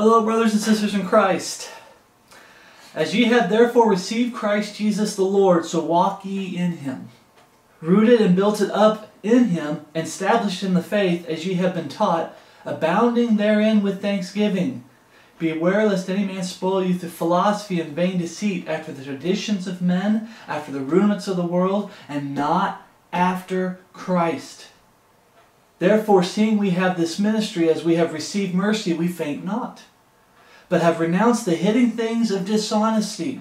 Hello, brothers and sisters in Christ. As ye have therefore received Christ Jesus the Lord, so walk ye in him. Rooted and built it up in him, and established in the faith as ye have been taught, abounding therein with thanksgiving. Beware lest any man spoil you through philosophy and vain deceit, after the traditions of men, after the rudiments of the world, and not after Christ. Therefore, seeing we have this ministry, as we have received mercy, we faint not, but have renounced the hidden things of dishonesty,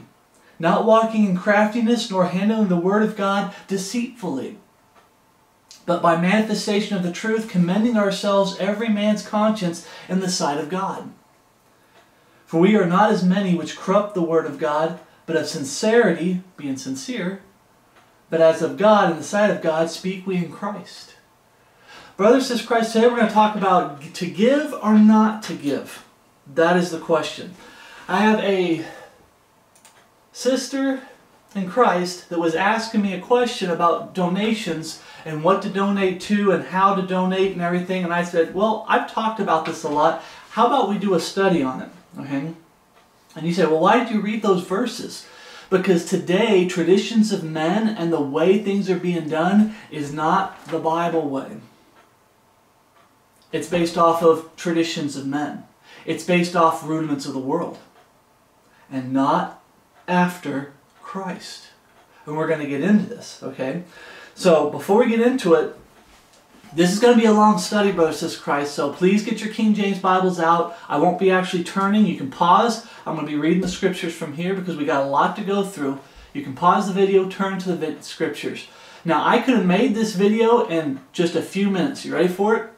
not walking in craftiness, nor handling the word of God deceitfully, but by manifestation of the truth, commending ourselves every man's conscience in the sight of God. For we are not as many which corrupt the word of God, but of sincerity, being sincere, but as of God, in the sight of God, speak we in Christ. Brothers, says Christ, today we're going to talk about to give or not to give. That is the question. I have a sister in Christ that was asking me a question about donations and what to donate to and how to donate and everything. And I said, well, I've talked about this a lot. How about we do a study on it? Okay. And you say, well, why did you read those verses? Because today, traditions of men and the way things are being done is not the Bible way. It's based off of traditions of men. It's based off rudiments of the world. And not after Christ. And we're going to get into this, okay? So before we get into it, this is going to be a long study, brothers and Christ, so please get your King James Bibles out. I won't be actually turning. You can pause. I'm going to be reading the scriptures from here because we got a lot to go through. You can pause the video, turn to the scriptures. Now, I could have made this video in just a few minutes. You ready for it?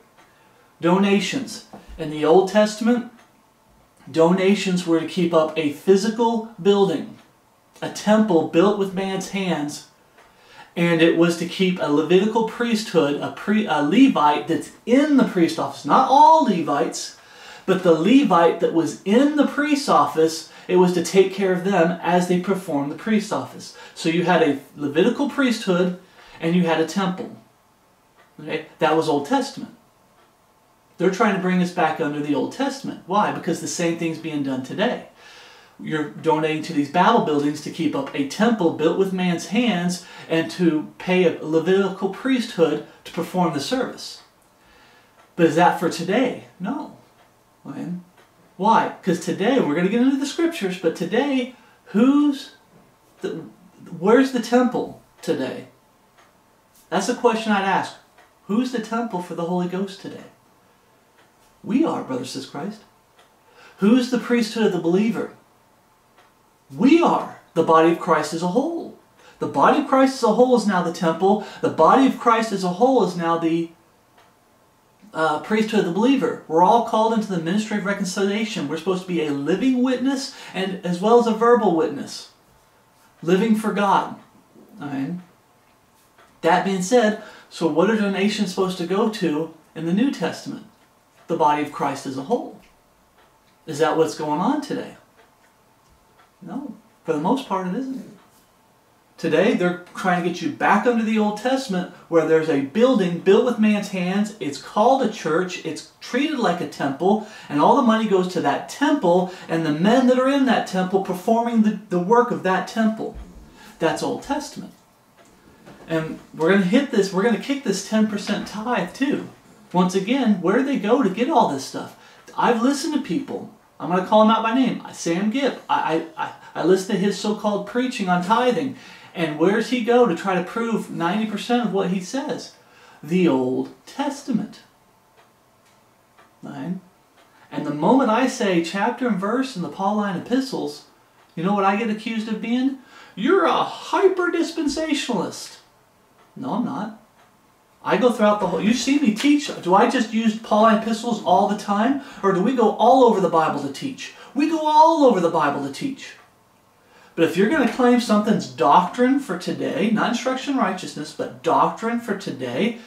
Donations. In the Old Testament, donations were to keep up a physical building, a temple built with man's hands and it was to keep a Levitical priesthood, a, pre, a Levite that's in the priest office. Not all Levites, but the Levite that was in the priest office, it was to take care of them as they performed the priest office. So you had a Levitical priesthood and you had a temple. Okay? That was Old Testament. They're trying to bring us back under the Old Testament. Why? Because the same thing's being done today you're donating to these Babel buildings to keep up a temple built with man's hands and to pay a Levitical priesthood to perform the service. But is that for today? No. Why? Because today, we're going to get into the scriptures, but today, who's the, where's the temple today? That's a question I'd ask. Who's the temple for the Holy Ghost today? We are, brothers says Christ. Who's the priesthood of the believer? We are the body of Christ as a whole. The body of Christ as a whole is now the temple. The body of Christ as a whole is now the uh, priesthood of the believer. We're all called into the ministry of reconciliation. We're supposed to be a living witness and as well as a verbal witness. Living for God. Alright. That being said, so what are donations supposed to go to in the New Testament? The body of Christ as a whole. Is that what's going on today? No. For the most part, it isn't. Today, they're trying to get you back under the Old Testament where there's a building built with man's hands. It's called a church. It's treated like a temple. And all the money goes to that temple and the men that are in that temple performing the, the work of that temple. That's Old Testament. And we're going to hit this, we're going to kick this 10% tithe too. Once again, where do they go to get all this stuff? I've listened to people I'm going to call him out by name. Sam Gipp. I, I, I listen to his so-called preaching on tithing. And where does he go to try to prove 90% of what he says? The Old Testament. Right? And the moment I say chapter and verse in the Pauline epistles, you know what I get accused of being? You're a hyper-dispensationalist. No, I'm not. I go throughout the whole, you see me teach. Do I just use Pauline epistles all the time? Or do we go all over the Bible to teach? We go all over the Bible to teach. But if you're going to claim something's doctrine for today, not instruction righteousness, but doctrine for today,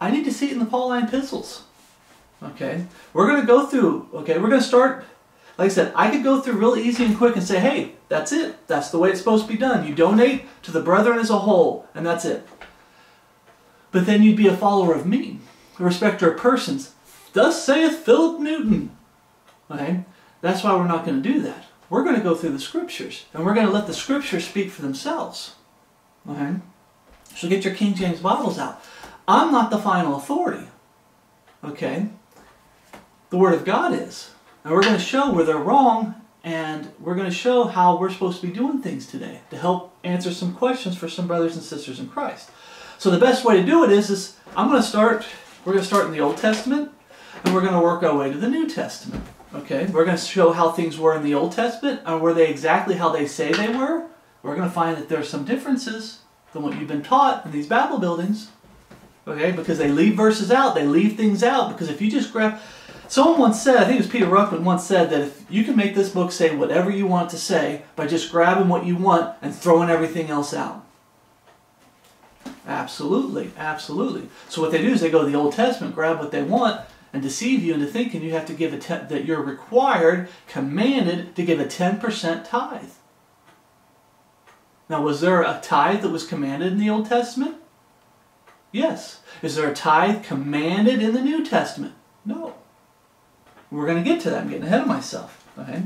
I need to see it in the Pauline epistles. Okay? We're going to go through, okay, we're going to start, like I said, I could go through real easy and quick and say, hey, that's it. That's the way it's supposed to be done. You donate to the brethren as a whole, and that's it but then you'd be a follower of me, a respecter of persons. Thus saith Phillip Newton. Okay? That's why we're not going to do that. We're going to go through the scriptures and we're going to let the scriptures speak for themselves. Okay? So get your King James Bibles out. I'm not the final authority. Okay? The Word of God is. And we're going to show where they're wrong and we're going to show how we're supposed to be doing things today to help answer some questions for some brothers and sisters in Christ. So the best way to do it is, is I'm going to start, we're going to start in the Old Testament and we're going to work our way to the New Testament. Okay, we're going to show how things were in the Old Testament, and were they exactly how they say they were? We're going to find that there's some differences than what you've been taught in these Babel buildings. Okay, because they leave verses out, they leave things out. Because if you just grab, someone once said, I think it was Peter Ruckman once said that if you can make this book say whatever you want to say by just grabbing what you want and throwing everything else out. Absolutely, absolutely. So what they do is they go to the Old Testament, grab what they want, and deceive you into thinking you have to give a that you're required, commanded to give a 10% tithe. Now, was there a tithe that was commanded in the Old Testament? Yes. Is there a tithe commanded in the New Testament? No. We're going to get to that. I'm getting ahead of myself. Okay?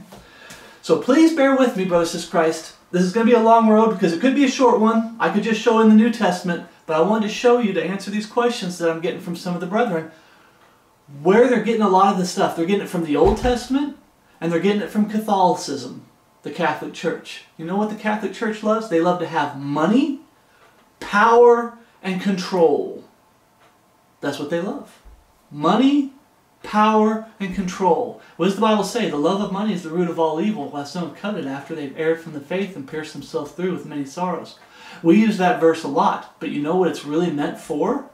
So please bear with me, brothers and Christ. This is going to be a long road because it could be a short one. I could just show in the New Testament, but I wanted to show you to answer these questions that I'm getting from some of the brethren where they're getting a lot of the stuff. They're getting it from the Old Testament and they're getting it from Catholicism, the Catholic Church. You know what the Catholic Church loves? They love to have money, power, and control. That's what they love. Money, power, and control. What does the Bible say? The love of money is the root of all evil, while some cut it after they've erred from the faith and pierced themselves through with many sorrows. We use that verse a lot, but you know what it's really meant for?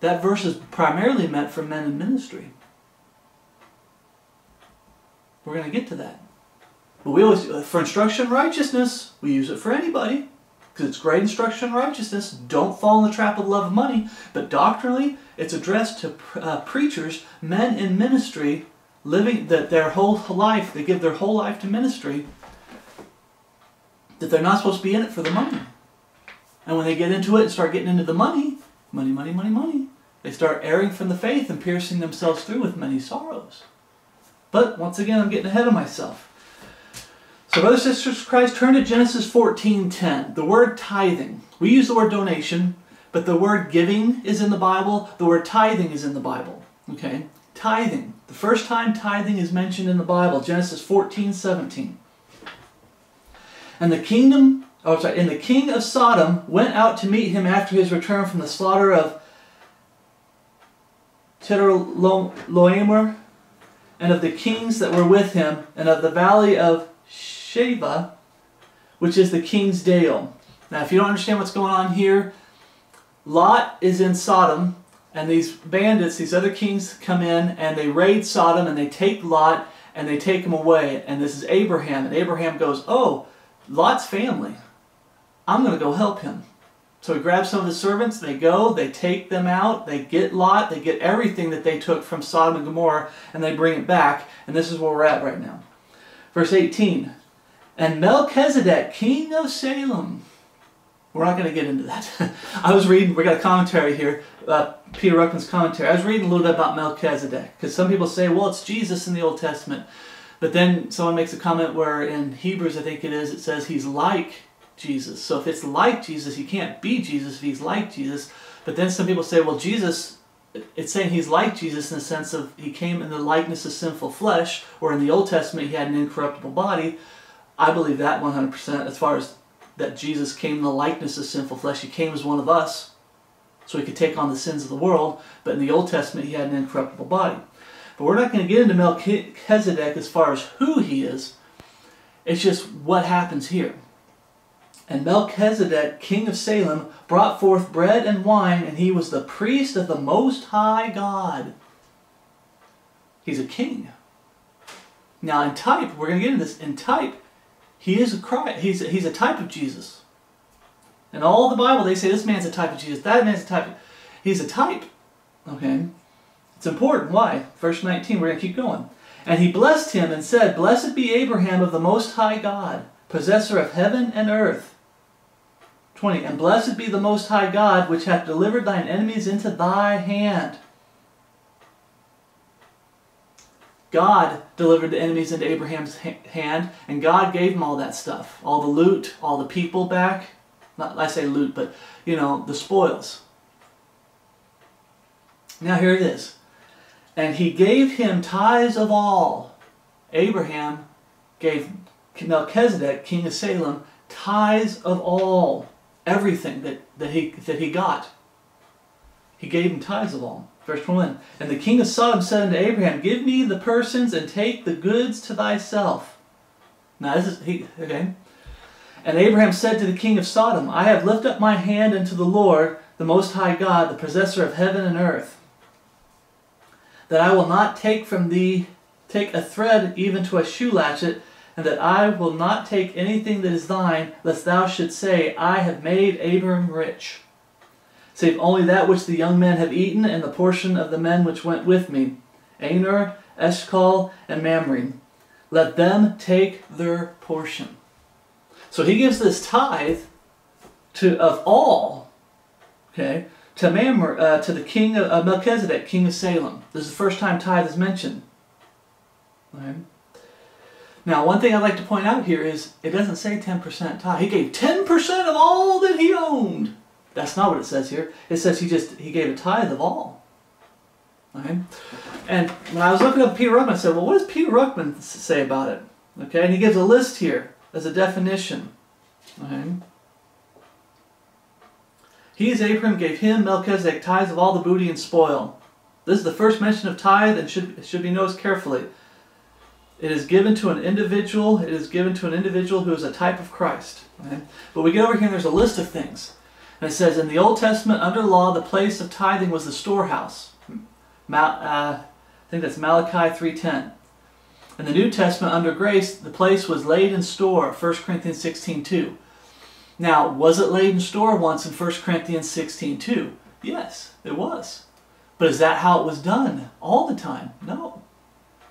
That verse is primarily meant for men in ministry. We're going to get to that. But we always, for instruction righteousness, we use it for anybody because it's great instruction righteousness. Don't fall in the trap of love of money. But doctrinally, it's addressed to uh, preachers, men in ministry, living that their whole life, they give their whole life to ministry, that they're not supposed to be in it for the money. And when they get into it and start getting into the money, money, money, money, money, they start erring from the faith and piercing themselves through with many sorrows. But once again, I'm getting ahead of myself. So, brothers and sisters of Christ, turn to Genesis 14:10. The word tithing. We use the word donation, but the word giving is in the Bible. The word tithing is in the Bible. Okay? Tithing. The first time tithing is mentioned in the Bible, Genesis 14:17. And the kingdom, oh sorry, and the king of Sodom went out to meet him after his return from the slaughter of Chedorlaomer, and of the kings that were with him, and of the valley of Shaveh, which is the king's dale. Now, if you don't understand what's going on here, Lot is in Sodom, and these bandits, these other kings, come in and they raid Sodom and they take Lot and they take him away. And this is Abraham, and Abraham goes, Oh, Lot's family. I'm going to go help him. So he grabs some of the servants, they go, they take them out, they get Lot, they get everything that they took from Sodom and Gomorrah, and they bring it back. And this is where we're at right now. Verse 18 And Melchizedek, king of Salem. We're not going to get into that. I was reading, we got a commentary here, uh, Peter Ruckman's commentary. I was reading a little bit about Melchizedek, because some people say, well, it's Jesus in the Old Testament. But then someone makes a comment where in Hebrews, I think it is, it says he's like Jesus. So if it's like Jesus, he can't be Jesus if he's like Jesus. But then some people say, well, Jesus, it's saying he's like Jesus in the sense of he came in the likeness of sinful flesh, or in the Old Testament he had an incorruptible body. I believe that 100% as far as that Jesus came in the likeness of sinful flesh. He came as one of us so he could take on the sins of the world. But in the Old Testament he had an incorruptible body. But we're not going to get into Melchizedek as far as who he is. It's just what happens here. And Melchizedek, king of Salem, brought forth bread and wine, and he was the priest of the Most High God. He's a king. Now, in type, we're going to get into this. In type, he is a Christ. He's a, he's a type of Jesus. In all the Bible, they say this man's a type of Jesus. That man's a type. Of, he's a type. Okay, it's important. Why? Verse 19. We're going to keep going. And he blessed him and said, "Blessed be Abraham of the Most High God, possessor of heaven and earth." 20. And blessed be the Most High God, which hath delivered thine enemies into thy hand. God delivered the enemies into Abraham's hand, and God gave him all that stuff, all the loot, all the people back. Not I say loot, but you know the spoils. Now here it is, and he gave him tithes of all. Abraham gave Melchizedek, king of Salem, tithes of all, everything that, that he that he got. He gave him tithes of all. Verse 21. And the king of Sodom said unto Abraham, Give me the persons and take the goods to thyself. Now this is he okay. And Abraham said to the king of Sodom, I have lifted up my hand unto the Lord, the Most High God, the possessor of heaven and earth, that I will not take from thee take a thread even to a shoe latchet, and that I will not take anything that is thine, lest thou shouldst say, I have made Abram rich save only that which the young men have eaten, and the portion of the men which went with me, Aner, Eshcol, and Mamre. Let them take their portion. So he gives this tithe to of all, okay, to Mamre, uh, to the king of uh, Melchizedek, king of Salem. This is the first time tithe is mentioned. Okay. Now, one thing I'd like to point out here is it doesn't say 10% tithe. He gave 10% of all that he owned. That's not what it says here. It says he just he gave a tithe of all. Okay? And when I was looking up Peter Ruckman, I said, well, what does Peter Ruckman say about it? Okay, and he gives a list here as a definition. Okay. He is Abram gave him Melchizedek tithes of all the booty and spoil. This is the first mention of tithe and should should be noticed carefully. It is given to an individual. It is given to an individual who is a type of Christ. But we get over here and there's a list of things. And it says, in the Old Testament, under law, the place of tithing was the storehouse. Mal, uh, I think that's Malachi 3.10. In the New Testament, under grace, the place was laid in store, 1 Corinthians 16.2. Now, was it laid in store once in 1 Corinthians 16.2? Yes, it was. But is that how it was done all the time? No.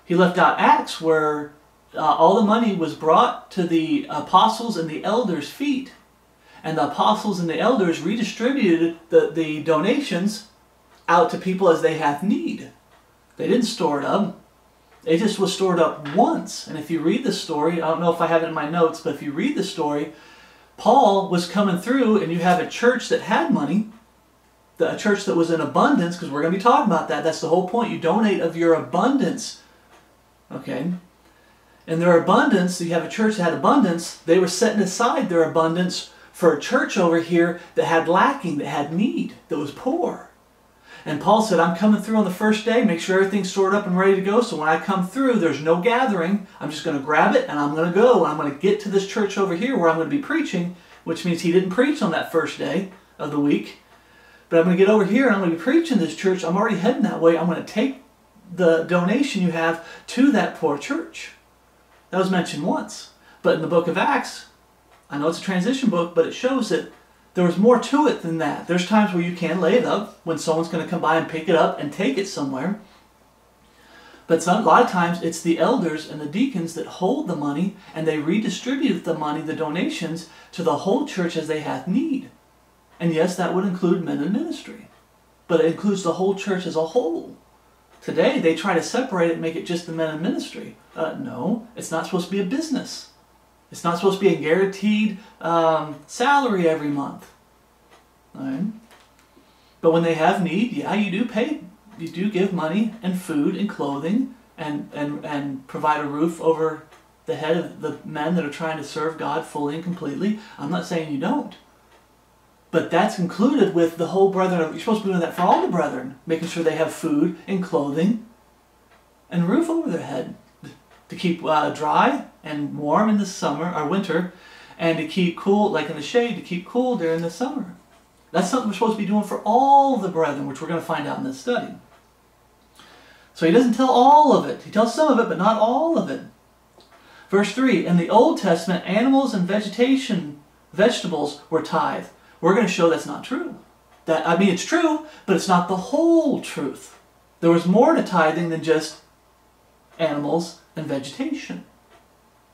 He left out Acts where uh, all the money was brought to the apostles and the elders' feet and the apostles and the elders redistributed the, the donations out to people as they have need. They didn't store it up. It just was stored up once. And if you read the story, I don't know if I have it in my notes, but if you read the story, Paul was coming through and you have a church that had money, a church that was in abundance, because we're going to be talking about that. That's the whole point. You donate of your abundance. Okay? And their abundance, you have a church that had abundance, they were setting aside their abundance for a church over here that had lacking, that had need, that was poor. And Paul said, I'm coming through on the first day, make sure everything's stored up and ready to go. So when I come through, there's no gathering. I'm just going to grab it and I'm going to go. I'm going to get to this church over here where I'm going to be preaching, which means he didn't preach on that first day of the week. But I'm going to get over here and I'm going to be preaching this church. I'm already heading that way. I'm going to take the donation you have to that poor church. That was mentioned once. But in the book of Acts, I know it's a transition book, but it shows that there was more to it than that. There's times where you can lay it up when someone's going to come by and pick it up and take it somewhere. But some, a lot of times it's the elders and the deacons that hold the money and they redistribute the money, the donations, to the whole church as they have need. And yes, that would include men in ministry. But it includes the whole church as a whole. Today, they try to separate it and make it just the men in ministry. Uh, no, it's not supposed to be a business. It's not supposed to be a guaranteed um, salary every month. Right? But when they have need, yeah, you do pay. You do give money and food and clothing and, and, and provide a roof over the head of the men that are trying to serve God fully and completely. I'm not saying you don't. But that's included with the whole brethren. You're supposed to be doing that for all the brethren, making sure they have food and clothing and roof over their head to keep uh, dry and warm in the summer or winter, and to keep cool, like in the shade, to keep cool during the summer. That's something we're supposed to be doing for all the brethren, which we're going to find out in this study. So he doesn't tell all of it. He tells some of it, but not all of it. Verse 3 In the Old Testament, animals and vegetation, vegetables were tithe. We're going to show that's not true. That I mean, it's true, but it's not the whole truth. There was more to tithing than just animals and vegetation.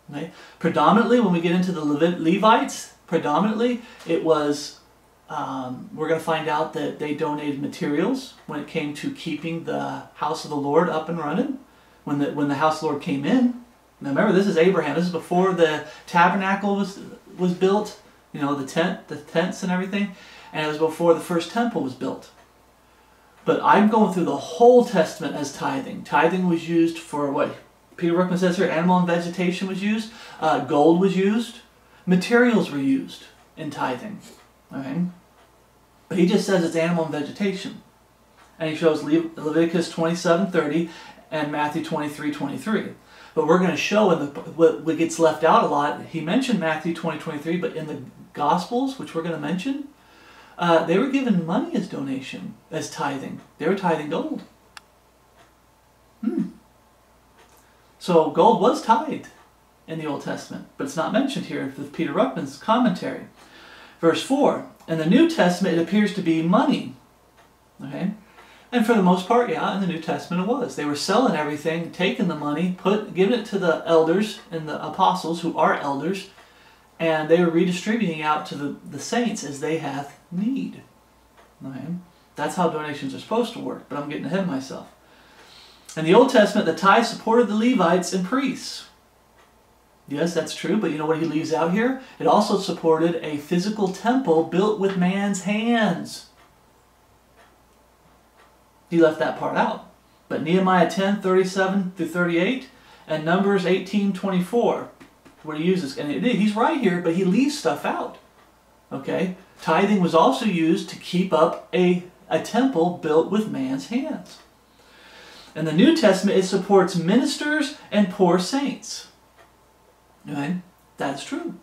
Right? Predominantly, when we get into the Levites, predominantly it was, um, we're going to find out that they donated materials when it came to keeping the house of the Lord up and running. when the when the house of the Lord came in. Now remember, this is Abraham. This is before the tabernacle was was built. You know, the tent, the tents, and everything, and it was before the first temple was built. But I'm going through the whole Testament as tithing. Tithing was used for what Peter Ruckman says here: animal and vegetation was used, uh, gold was used, materials were used in tithing. Okay, but he just says it's animal and vegetation, and he shows Le- Leviticus 27:30 and Matthew 23:23. But we're going to show in the what, what gets left out a lot. He mentioned Matthew 20, 23, but in the Gospels, which we're going to mention, uh, they were given money as donation, as tithing. They were tithing gold. Hmm. So gold was tithed in the Old Testament, but it's not mentioned here with Peter Ruckman's commentary. Verse 4 In the New Testament, it appears to be money. Okay? And for the most part, yeah, in the New Testament it was. They were selling everything, taking the money, put giving it to the elders and the apostles who are elders, and they were redistributing out to the, the saints as they have need. That's how donations are supposed to work, but I'm getting ahead of myself. In the Old Testament, the tithe supported the Levites and priests. Yes, that's true, but you know what he leaves out here? It also supported a physical temple built with man's hands. He left that part out. But Nehemiah 10, 37 through 38, and Numbers 18, 24, where he uses, and it, he's right here, but he leaves stuff out. Okay? Tithing was also used to keep up a, a temple built with man's hands. In the New Testament, it supports ministers and poor saints. Right? That's true.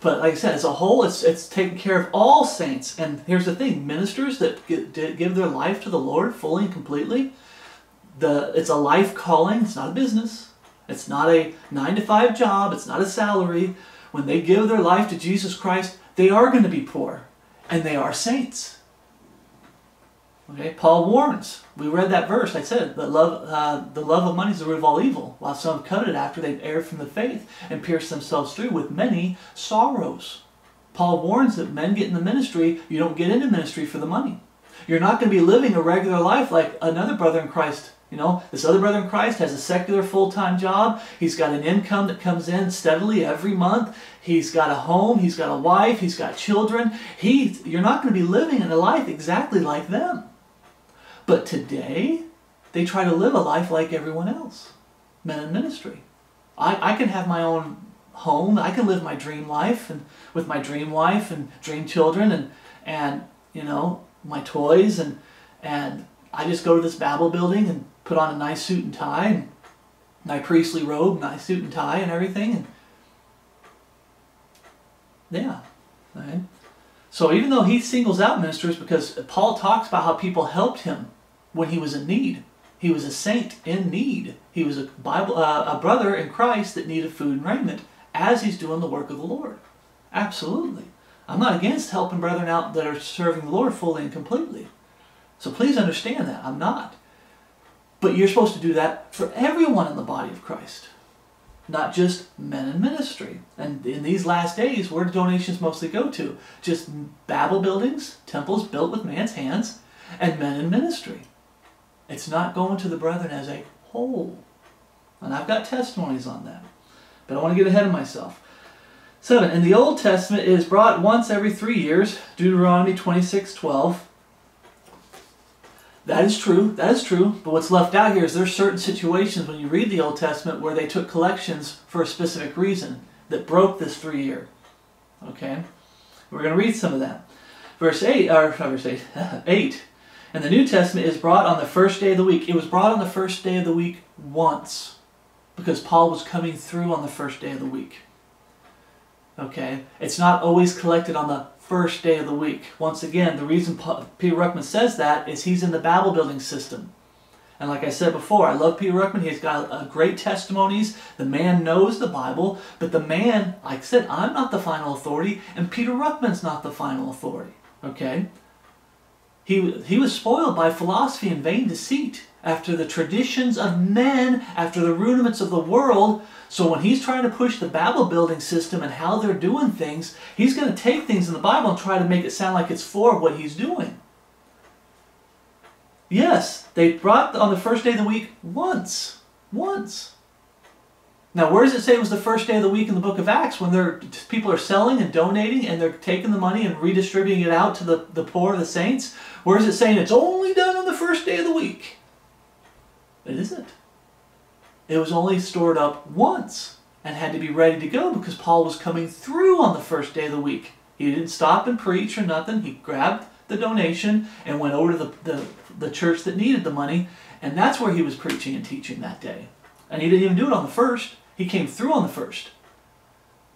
But like I said, as a whole, it's, it's taking care of all saints. And here's the thing ministers that give their life to the Lord fully and completely, the, it's a life calling, it's not a business. It's not a nine to five job, it's not a salary. When they give their life to Jesus Christ, they are going to be poor. And they are saints. Okay, Paul warns. We read that verse. I said the love, uh, the love of money is the root of all evil. While some it after they've erred from the faith and pierced themselves through with many sorrows. Paul warns that men get in the ministry. You don't get into ministry for the money. You're not going to be living a regular life like another brother in Christ. You know, this other brother in Christ has a secular full-time job. He's got an income that comes in steadily every month. He's got a home. He's got a wife. He's got children. He, you're not going to be living in a life exactly like them. But today, they try to live a life like everyone else. Men in ministry. I, I can have my own home. I can live my dream life and with my dream wife and dream children and and you know my toys and and I just go to this Babel building and put on a nice suit and tie and my priestly robe, nice suit and tie and everything and yeah, right. So even though he singles out ministers because Paul talks about how people helped him when he was in need. He was a saint in need. He was a Bible uh, a brother in Christ that needed food and raiment as he's doing the work of the Lord. Absolutely. I'm not against helping brethren out that are serving the Lord fully and completely. So please understand that. I'm not. But you're supposed to do that for everyone in the body of Christ not just men in ministry. And in these last days, where do donations mostly go to? Just Babel buildings, temples built with man's hands, and men in ministry. It's not going to the brethren as a whole. And I've got testimonies on that. But I want to get ahead of myself. Seven, in the Old Testament, it is brought once every three years, Deuteronomy 26, 12. That is true. That is true. But what's left out here is there's certain situations when you read the Old Testament where they took collections for a specific reason that broke this three year. Okay? We're going to read some of that. Verse 8, or verse 8, 8. And the New Testament is brought on the first day of the week. It was brought on the first day of the week once because Paul was coming through on the first day of the week. Okay? It's not always collected on the first day of the week. Once again, the reason Peter Ruckman says that is he's in the Babel building system. And like I said before, I love Peter Ruckman. He's got uh, great testimonies. The man knows the Bible, but the man, like I said, I'm not the final authority, and Peter Ruckman's not the final authority. Okay? He, he was spoiled by philosophy and vain deceit after the traditions of men, after the rudiments of the world, so when he's trying to push the Babel building system and how they're doing things, he's going to take things in the Bible and try to make it sound like it's for what he's doing. Yes, they brought on the first day of the week once. Once. Now, where does it say it was the first day of the week in the book of Acts when they're, people are selling and donating and they're taking the money and redistributing it out to the, the poor, the saints? Where is it saying it's only done on the first day of the week? It isn't. It was only stored up once and had to be ready to go because Paul was coming through on the first day of the week. He didn't stop and preach or nothing. He grabbed the donation and went over to the, the, the church that needed the money, and that's where he was preaching and teaching that day. And he didn't even do it on the first. He came through on the first.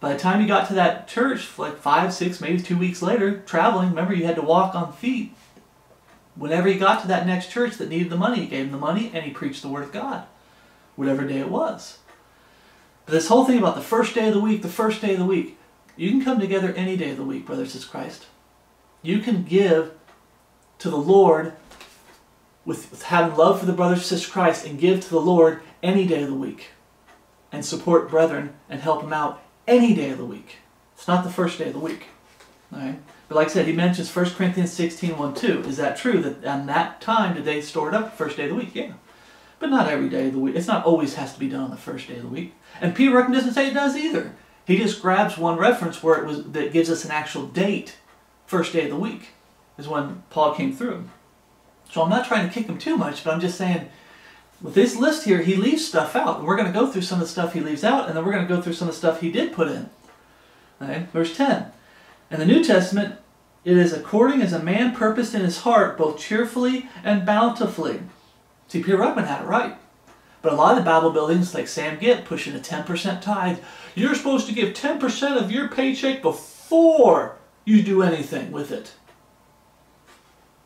By the time he got to that church, like five, six, maybe two weeks later, traveling, remember you had to walk on feet. Whenever he got to that next church that needed the money, he gave them the money and he preached the Word of God, whatever day it was. But this whole thing about the first day of the week, the first day of the week, you can come together any day of the week, brothers and Christ. You can give to the Lord with, with having love for the brothers and sisters Christ and give to the Lord any day of the week and support brethren and help them out any day of the week. It's not the first day of the week. All right? But like I said, he mentions 1 Corinthians 16, 1, 2. Is that true? That on that time did they store it up first day of the week? Yeah. But not every day of the week. It's not always has to be done on the first day of the week. And Peter Ruckman doesn't say it does either. He just grabs one reference where it was that gives us an actual date. First day of the week is when Paul came through. So I'm not trying to kick him too much, but I'm just saying with this list here, he leaves stuff out. And We're going to go through some of the stuff he leaves out, and then we're going to go through some of the stuff he did put in. Okay? Verse 10. In the New Testament, it is according as a man purposed in his heart, both cheerfully and bountifully. See, Peter Ruckman had it right. But a lot of the Bible buildings, like Sam Gipp, pushing a 10% tithe. You're supposed to give 10% of your paycheck before you do anything with it.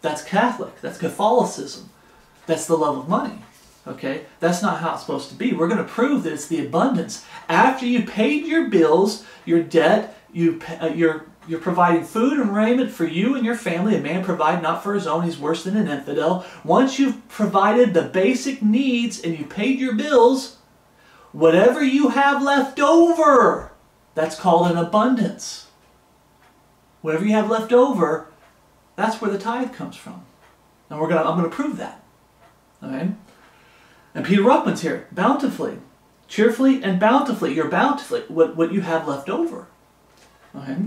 That's Catholic. That's Catholicism. That's the love of money. Okay? That's not how it's supposed to be. We're going to prove that it's the abundance. After you paid your bills, your debt, you, uh, you're, you're providing food and raiment for you and your family. A man provide not for his own, he's worse than an infidel. Once you've provided the basic needs and you paid your bills, whatever you have left over, that's called an abundance. Whatever you have left over, that's where the tithe comes from. And we're gonna, I'm going to prove that. Okay? And Peter Ruckman's here, bountifully, cheerfully and bountifully. You're bountifully, what, what you have left over. Okay?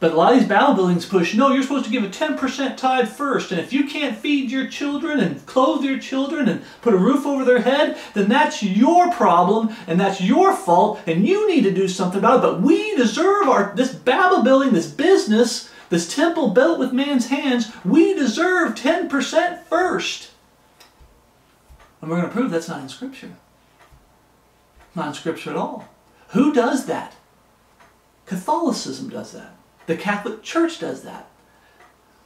But a lot of these Bible buildings push, no, you're supposed to give a 10% tithe first. And if you can't feed your children and clothe your children and put a roof over their head, then that's your problem and that's your fault and you need to do something about it. But we deserve our this Bible building, this business, this temple built with man's hands, we deserve 10% first. And we're going to prove that's not in Scripture. Not in Scripture at all. Who does that? Catholicism does that. The Catholic Church does that.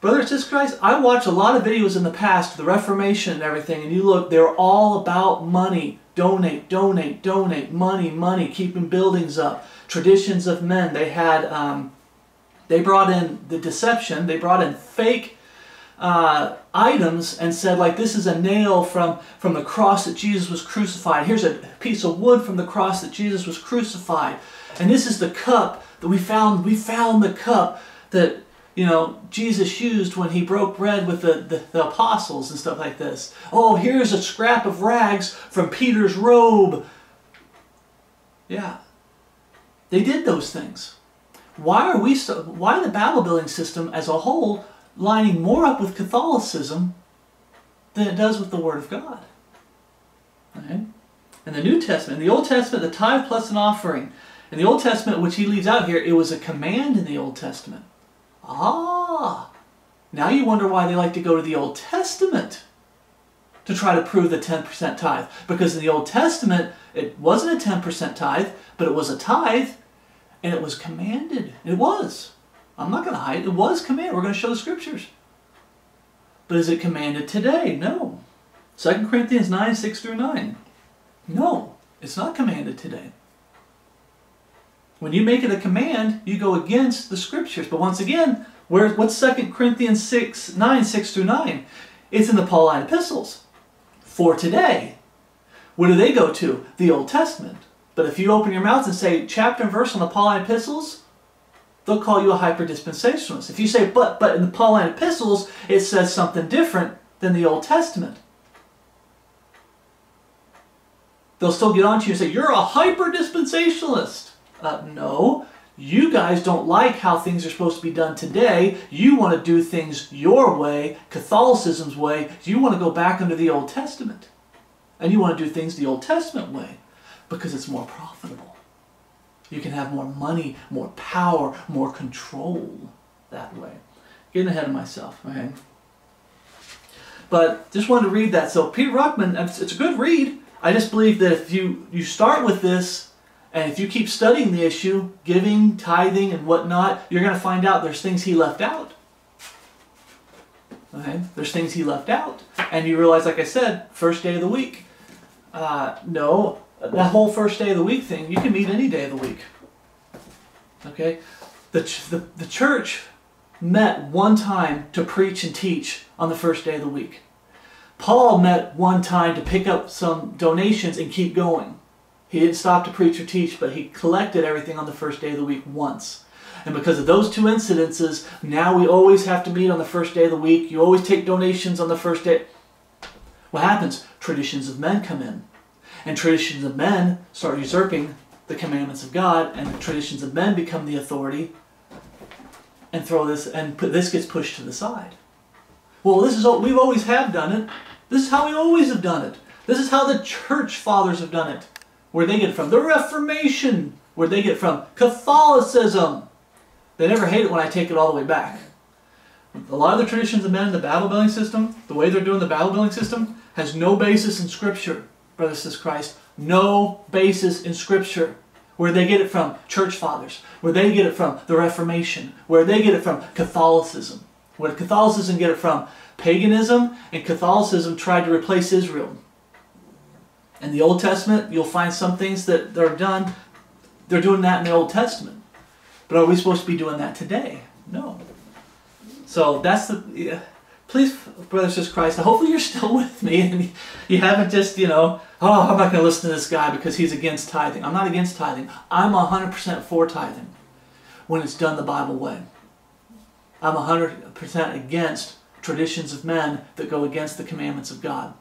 Brothers and sisters, I watched a lot of videos in the past, the Reformation and everything, and you look, they're all about money. Donate, donate, donate, money, money, keeping buildings up. Traditions of men. They had, um, they brought in the deception, they brought in fake uh, items and said like this is a nail from from the cross that Jesus was crucified here's a piece of wood from the cross that Jesus was crucified and this is the cup that we found we found the cup that you know Jesus used when he broke bread with the, the, the apostles and stuff like this oh here's a scrap of rags from Peter's robe yeah they did those things why are we so why the Bible building system as a whole lining more up with Catholicism than it does with the Word of God. Okay? In the New Testament, in the Old Testament, the tithe plus an offering. In the Old Testament, which he leaves out here, it was a command in the Old Testament. Ah! Now you wonder why they like to go to the Old Testament to try to prove the 10% tithe. Because in the Old Testament, it wasn't a 10% tithe, but it was a tithe, and it was commanded. It was. I'm not going to hide. It It was commanded. We're going to show the scriptures. But is it commanded today? No. 2 Corinthians 9, 6 through 9. No, it's not commanded today. When you make it a command, you go against the scriptures. But once again, where, what's 2 Corinthians 6, 9, 6 through 9? It's in the Pauline epistles. For today. Where do they go to? The Old Testament. But if you open your mouth and say chapter and verse on the Pauline epistles, they'll call you a hyper-dispensationalist. If you say, but, but in the Pauline epistles, it says something different than the Old Testament. they'll still get on to you and say, You're a hyper dispensationalist. Uh, no, you guys don't like how things are supposed to be done today. You want to do things your way, Catholicism's way. You want to go back under the Old Testament. And you want to do things the Old Testament way because it's more profitable. You can have more money, more power, more control that way. Getting ahead of myself, okay? But just wanted to read that. So Peter Ruckman, it's a good read. I just believe that if you, you start with this and if you keep studying the issue, giving, tithing, and whatnot, you're going to find out there's things he left out. Okay? There's things he left out. And you realize, like I said, first day of the week. Uh, no, that whole first day of the week thing, you can meet any day of the week. Okay? The, the, the church met one time to preach and teach on the first day of the week. Paul met one time to pick up some donations and keep going. He didn't stop to preach or teach, but he collected everything on the first day of the week once. And because of those two incidences, now we always have to meet on the first day of the week. You always take donations on the first day. What happens? Traditions of men come in. And traditions of men start usurping the commandments of God, and the traditions of men become the authority and throw this and put, this gets pushed to the side. Well, this is what we've always have done it. This is how we always have done it. This is how the church fathers have done it. Where they get from? The Reformation. Where they get from? Catholicism. They never hate it when I take it all the way back. A lot of the traditions of men in the Babel building system, the way they're doing the Babel building system, has no basis in Scripture, brothers says Christ. No basis in Scripture. Where they get it from? Church fathers. Where they get it from? The Reformation. Where they get it from? Catholicism. Where Catholicism get it from? Paganism and Catholicism tried to replace Israel. In the Old Testament, you'll find some things that are done, they're doing that in the Old Testament. But are we supposed to be doing that today? No. So that's the. Yeah. Please, brothers and Christ, hopefully you're still with me and you haven't just, you know, oh, I'm not going to listen to this guy because he's against tithing. I'm not against tithing. I'm 100% for tithing when it's done the Bible way. I'm 100% against traditions of men that go against the commandments of God.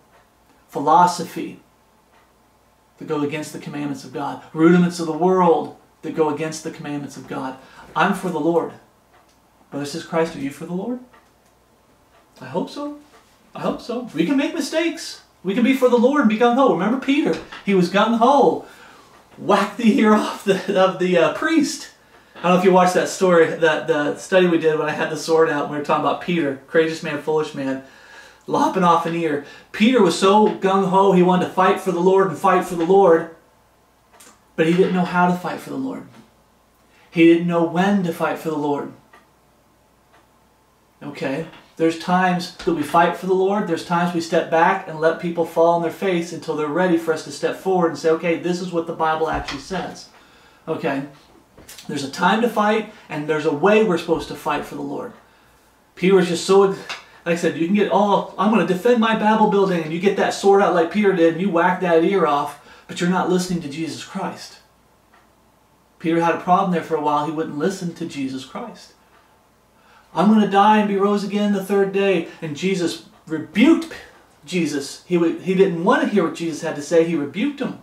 Philosophy, that go against the commandments of God, rudiments of the world that go against the commandments of God. I'm for the Lord. Brother says Christ, are you for the Lord? I hope so. I hope so. We can make mistakes. We can be for the Lord and be gung ho. Remember Peter? He was gung ho. Whack the ear off the, of the uh, priest. I don't know if you watched that story, that the study we did when I had the sword out. And we were talking about Peter, courageous man, foolish man lopping off an ear. Peter was so gung ho, he wanted to fight for the Lord and fight for the Lord, but he didn't know how to fight for the Lord. He didn't know when to fight for the Lord. Okay? There's times that we fight for the Lord. There's times we step back and let people fall on their face until they're ready for us to step forward and say, okay, this is what the Bible actually says. Okay? There's a time to fight, and there's a way we're supposed to fight for the Lord. Peter was just so like I said, you can get, oh, I'm going to defend my Babel building, and you get that sword out like Peter did, and you whack that ear off, but you're not listening to Jesus Christ. Peter had a problem there for a while. He wouldn't listen to Jesus Christ. I'm going to die and be rose again the third day. And Jesus rebuked Jesus. He, he didn't want to hear what Jesus had to say. He rebuked him.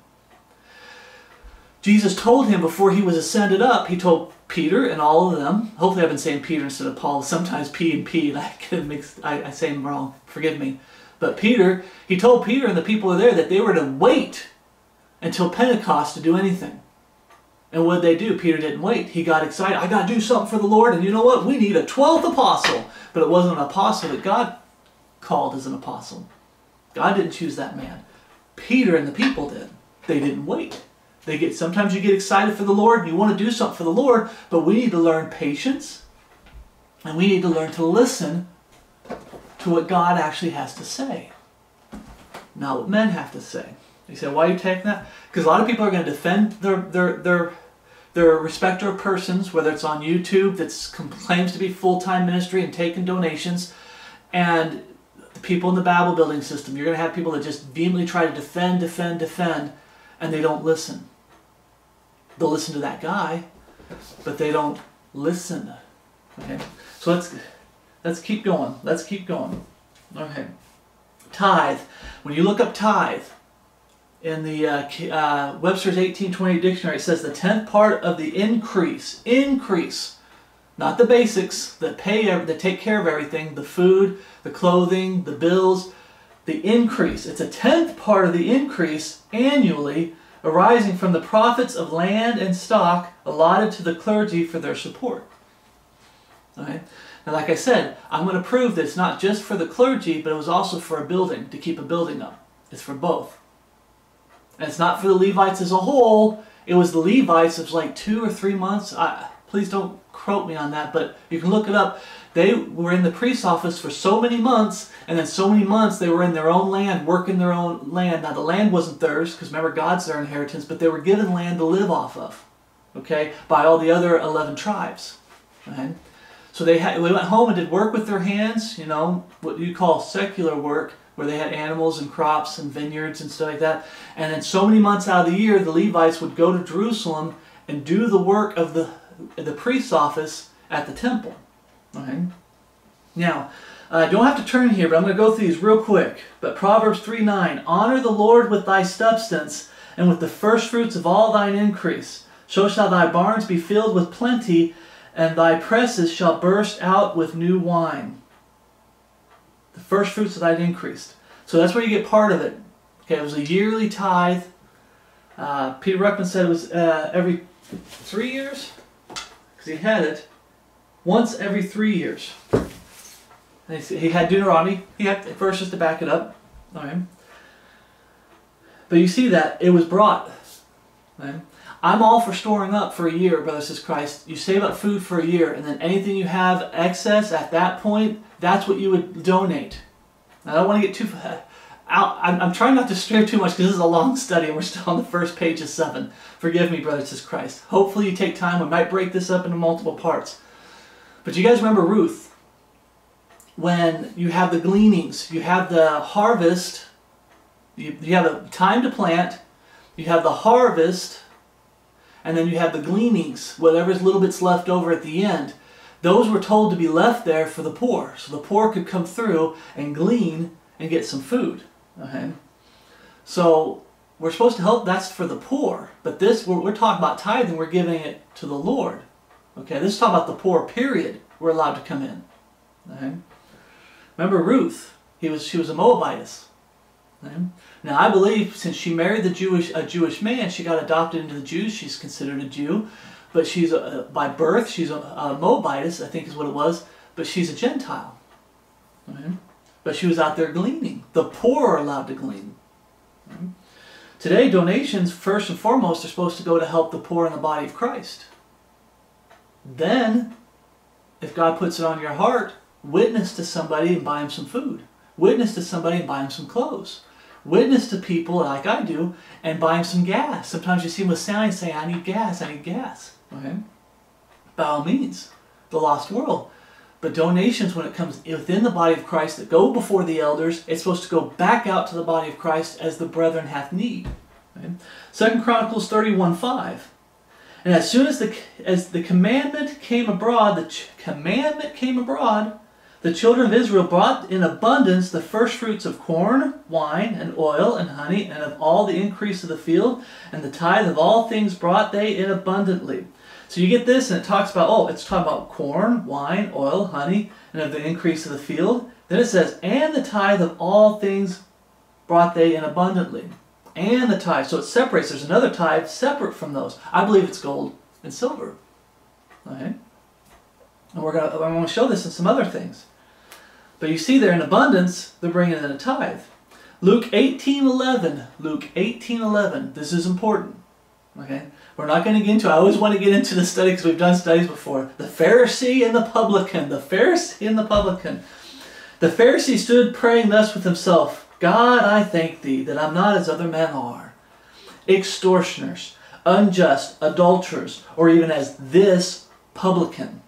Jesus told him before he was ascended up, he told Peter and all of them. Hopefully, I've been saying Peter instead of Paul. Sometimes P and P, and I get mixed. I, I say them wrong. Forgive me. But Peter, he told Peter and the people there that they were to wait until Pentecost to do anything. And what did they do? Peter didn't wait. He got excited. I got to do something for the Lord. And you know what? We need a 12th apostle. But it wasn't an apostle that God called as an apostle. God didn't choose that man. Peter and the people did. They didn't wait. They get sometimes you get excited for the Lord and you want to do something for the Lord, but we need to learn patience and we need to learn to listen to what God actually has to say. Not what men have to say. You say, why are you taking that? Because a lot of people are going to defend their their their their respecter of persons, whether it's on YouTube that claims to be full-time ministry and taking donations, and the people in the Bible building system. You're going to have people that just vehemently try to defend, defend, defend, and they don't listen. They'll listen to that guy, but they don't listen. Okay, so let's let's keep going. Let's keep going. Okay, tithe. When you look up tithe, in the uh, uh, Webster's 1820 dictionary, it says the tenth part of the increase, increase, not the basics that pay, that take care of everything, the food, the clothing, the bills, the increase. It's a tenth part of the increase annually arising from the profits of land and stock allotted to the clergy for their support. Okay? Now, like I said, I'm going to prove that it's not just for the clergy, but it was also for a building, to keep a building up. It's for both. And it's not for the Levites as a whole. It was the Levites. It was like two or three months. I, please don't quote me on that, but you can look it up. They were in the priest's office for so many months, and then so many months they were in their own land, working their own land. Now, the land wasn't theirs, because remember, God's their inheritance, but they were given land to live off of, okay, by all the other 11 tribes. Okay? So they, had, they went home and did work with their hands, you know, what you call secular work, where they had animals and crops and vineyards and stuff like that. And then so many months out of the year, the Levites would go to Jerusalem and do the work of the, the priest's office at the temple. Okay? Now, I uh, don't have to turn here, but I'm going to go through these real quick. But Proverbs 3 9 Honor the Lord with thy substance and with the firstfruits of all thine increase. So shall thy barns be filled with plenty, and thy presses shall burst out with new wine. The firstfruits of thine increased. So that's where you get part of it. Okay, it was a yearly tithe. Uh, Peter Ruckman said it was uh, every three years, because he had it once every three years. He had Deuteronomy. He had verses to back it up. Okay. But you see that it was brought. Okay. I'm all for storing up for a year, brothers says Christ. You save up food for a year, and then anything you have excess at that point, that's what you would donate. I don't want to get too. Uh, I'm, I'm trying not to stray too much because this is a long study and we're still on the first page of seven. Forgive me, brothers says Christ. Hopefully you take time. We might break this up into multiple parts. But you guys remember Ruth? When you have the gleanings, you have the harvest, you, you have a time to plant, you have the harvest, and then you have the gleanings, whatever's little bits left over at the end. Those were told to be left there for the poor. So the poor could come through and glean and get some food. Okay? So we're supposed to help, that's for the poor. But this, we're, we're talking about tithing, we're giving it to the Lord. Okay, this is talking about the poor, period, were allowed to come in. Okay? Remember Ruth, he was, she was a Moabitess. Okay? Now I believe since she married the Jewish, a Jewish man, she got adopted into the Jews, she's considered a Jew. But she's, a, by birth, she's a, a Moabitess, I think is what it was, but she's a Gentile. Okay? But she was out there gleaning. The poor are allowed to glean. Okay? Today, donations, first and foremost, are supposed to go to help the poor in the body of Christ. Then, if God puts it on your heart, witness to somebody and buy them some food. Witness to somebody and buy them some clothes. Witness to people like I do and buy them some gas. Sometimes you see them with signs saying, I need gas, I need gas. Okay? By all means, the lost world. But donations, when it comes within the body of Christ that go before the elders, it's supposed to go back out to the body of Christ as the brethren hath need. Okay? Second Chronicles 31 5. And as soon as the, as the commandment came abroad, the commandment came abroad, the children of Israel brought in abundance the first fruits of corn, wine, and oil, and honey, and of all the increase of the field, and the tithe of all things brought they in abundantly. So you get this, and it talks about, oh, it's talking about corn, wine, oil, honey, and of the increase of the field. Then it says, and the tithe of all things brought they in abundantly and the tithe. So it separates. There's another tithe separate from those. I believe it's gold and silver. Okay? And we're gonna, I'm going to show this in some other things. But you see there in abundance, they're bringing in a tithe. Luke 18:11. Luke 18:11. This is important. Okay? We're not going to get into I always want to get into the study because we've done studies before. The Pharisee and the publican. The Pharisee and the publican. The Pharisee stood praying thus with himself. God, I thank thee that I'm not as other men are, extortioners, unjust, adulterers, or even as this publican.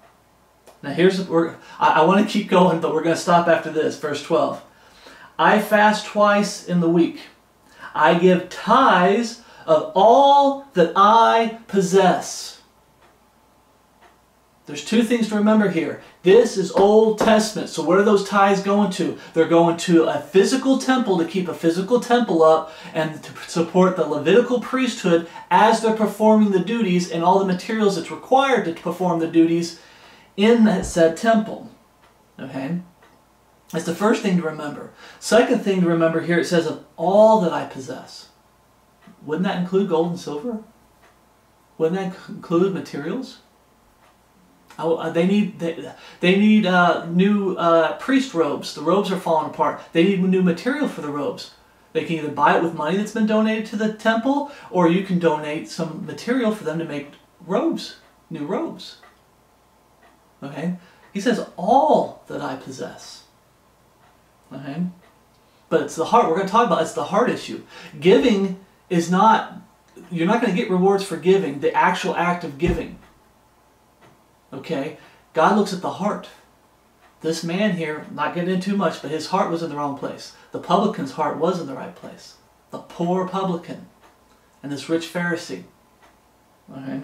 Now here's we're, I, I want to keep going, but we're going to stop after this. Verse 12. I fast twice in the week. I give tithes of all that I possess. There's two things to remember here. This is Old Testament. So where are those tithes going to? They're going to a physical temple to keep a physical temple up and to support the Levitical priesthood as they're performing the duties and all the materials that's required to perform the duties in that said temple. Okay? That's the first thing to remember. Second thing to remember here, it says, of all that I possess. Wouldn't that include gold and silver? Wouldn't that include materials? Uh, they need they, they need uh, new uh, priest robes. The robes are falling apart. They need new material for the robes. They can either buy it with money that's been donated to the temple, or you can donate some material for them to make robes, new robes. Okay? He says, all that I possess. Okay? But it's the heart, we're going to talk about it's the heart issue. Giving is not, you're not going to get rewards for giving, the actual act of giving. Okay? God looks at the heart. This man here, not getting into too much, but his heart was in the wrong place. The publican's heart was in the right place. The poor publican and this rich Pharisee. Okay?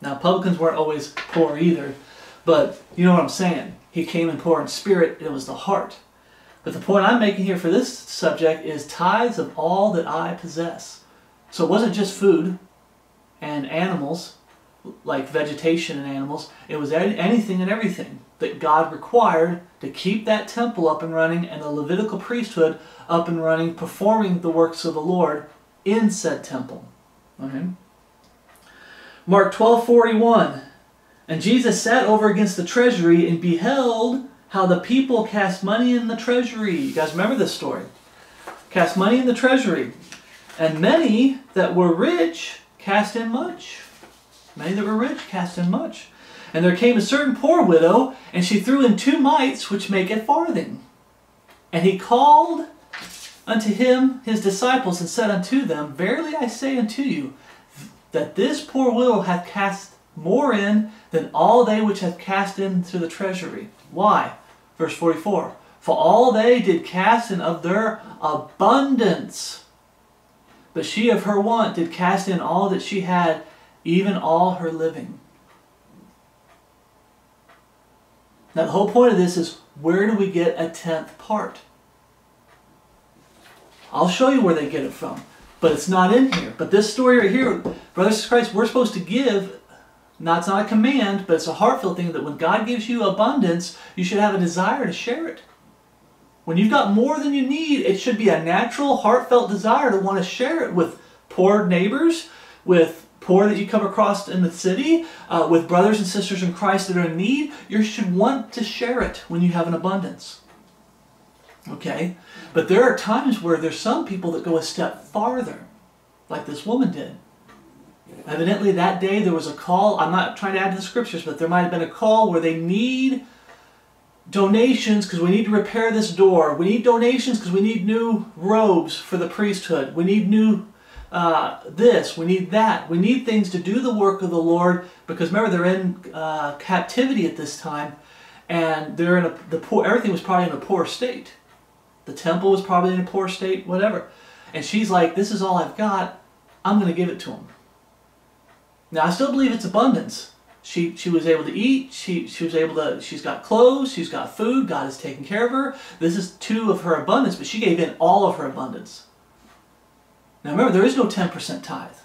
Now, publicans weren't always poor either, but you know what I'm saying. He came in poor in spirit, it was the heart. But the point I'm making here for this subject is tithes of all that I possess. So it wasn't just food and animals, like vegetation and animals. It was anything and everything that God required to keep that temple up and running and the Levitical priesthood up and running, performing the works of the Lord in said temple. Okay. Mark 12 41. And Jesus sat over against the treasury and beheld how the people cast money in the treasury. You guys remember this story? Cast money in the treasury. And many that were rich cast in much. Many that were rich cast in much. And there came a certain poor widow, and she threw in two mites, which make a farthing. And he called unto him his disciples, and said unto them, Verily I say unto you, that this poor widow hath cast more in than all they which have cast in into the treasury. Why? Verse 44 For all they did cast in of their abundance, but she of her want did cast in all that she had, even all her living. Now, the whole point of this is where do we get a tenth part? I'll show you where they get it from, but it's not in here. But this story right here, brothers and Christ, we're supposed to give not, it's not a command, but it's a heartfelt thing that when God gives you abundance, you should have a desire to share it. When you've got more than you need, it should be a natural, heartfelt desire to want to share it with poor neighbors, with poor that you come across in the city, uh, with brothers and sisters in Christ that are in need. You should want to share it when you have an abundance. Okay? But there are times where there's some people that go a step farther, like this woman did. Evidently, that day there was a call. I'm not trying to add to the scriptures, but there might have been a call where they need donations because we need to repair this door. We need donations because we need new robes for the priesthood. We need new uh, this. We need that. We need things to do the work of the Lord because remember they're in uh, captivity at this time, and they're in a, the poor. Everything was probably in a poor state. The temple was probably in a poor state. Whatever. And she's like, "This is all I've got. I'm going to give it to him." Now I still believe it's abundance. She she was able to eat. She she was able to. She's got clothes. She's got food. God is taking care of her. This is two of her abundance, but she gave in all of her abundance. Now remember, there is no ten percent tithe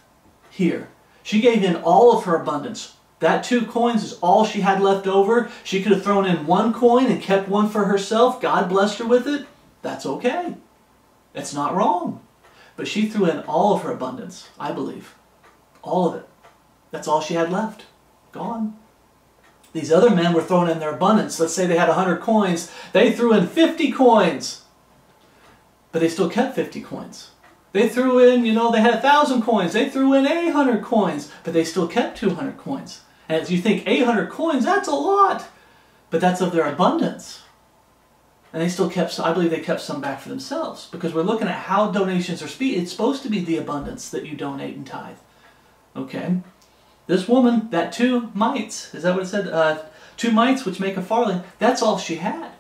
here. She gave in all of her abundance. That two coins is all she had left over. She could have thrown in one coin and kept one for herself. God blessed her with it. That's okay. It's not wrong. But she threw in all of her abundance, I believe. All of it. That's all she had left. Gone. These other men were throwing in their abundance. Let's say they had 100 coins. They threw in 50 coins. But they still kept 50 coins. They threw in, you know, they had a 1,000 coins. They threw in 800 coins. But they still kept 200 coins. And as you think 800 coins, that's a lot. But that's of their abundance. And they still kept, I believe they kept some back for themselves. Because we're looking at how donations are spent. It's supposed to be the abundance that you donate and tithe. Okay? This woman, that two mites, is that what it said? Uh, two mites which make a farthing, that's all she had.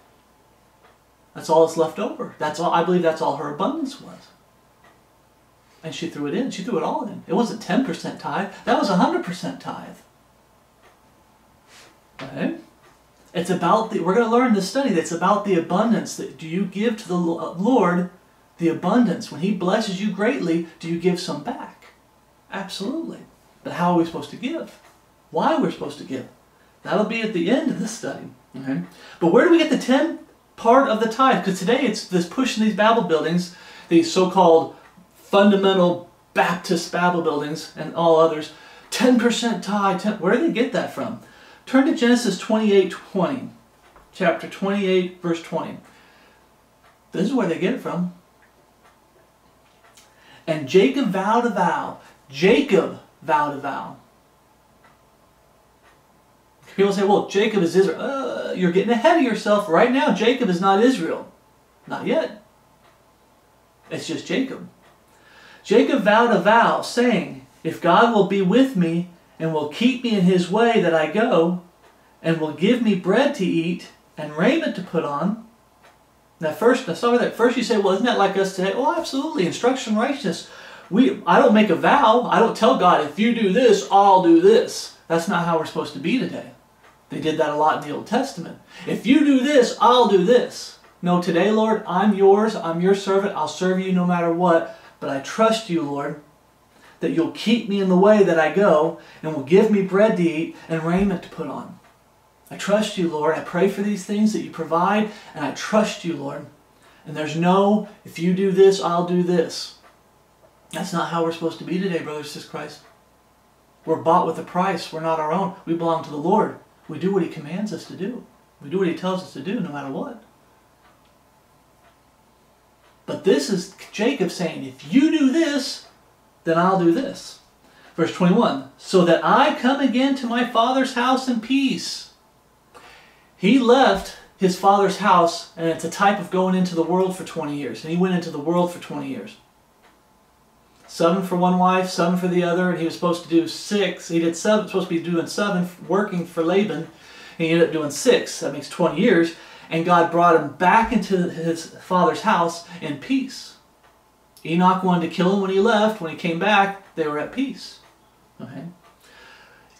That's all that's left over. That's all, I believe that's all her abundance was. And she threw it in. She threw it all in. It wasn't 10% tithe. That was 100% tithe. Okay? It's about the, we're going to learn this study that's about the abundance. That do you give to the uh, Lord the abundance? When He blesses you greatly, do you give some back? Absolutely. But how are we supposed to give? Why we're supposed to give? That'll be at the end of the study. Okay? But where do we get the 10 part of the tithe? Because today it's this push in these Babel buildings, these so-called fundamental Baptist Babel buildings and all others. 10% tithe. 10, where do they get that from? Turn to Genesis 28 20. Chapter 28, verse 20. This is where they get it from. And Jacob vowed a vow. Jacob vowed a vow. People say, well, Jacob is Israel. Uh, you're getting ahead of yourself. Right now, Jacob is not Israel. Not yet. It's just Jacob. Jacob vowed a vow, saying, If God will be with me and will keep me in his way that I go, and will give me bread to eat and raiment to put on. Now first, start with that. First you say, well, isn't that like us today? Oh, absolutely. Instruction righteousness. We, I don't make a vow. I don't tell God, if you do this, I'll do this. That's not how we're supposed to be today. They did that a lot in the Old Testament. If you do this, I'll do this. No, today, Lord, I'm yours. I'm your servant. I'll serve you no matter what. But I trust you, Lord, that you'll keep me in the way that I go and will give me bread to eat and raiment to put on. I trust you, Lord. I pray for these things that you provide, and I trust you, Lord. And there's no, if you do this, I'll do this. That's not how we're supposed to be today, brothers and Christ. We're bought with a price. We're not our own. We belong to the Lord. We do what he commands us to do. We do what he tells us to do no matter what. But this is Jacob saying, if you do this, then I'll do this. Verse 21, so that I come again to my father's house in peace. He left his father's house, and it's a type of going into the world for 20 years. And he went into the world for 20 years. Seven for one wife, seven for the other, and he was supposed to do six. He did seven, supposed to be doing seven, working for Laban. And he ended up doing six. That makes 20 years. And God brought him back into his father's house in peace. Enoch wanted to kill him when he left. When he came back, they were at peace. Okay?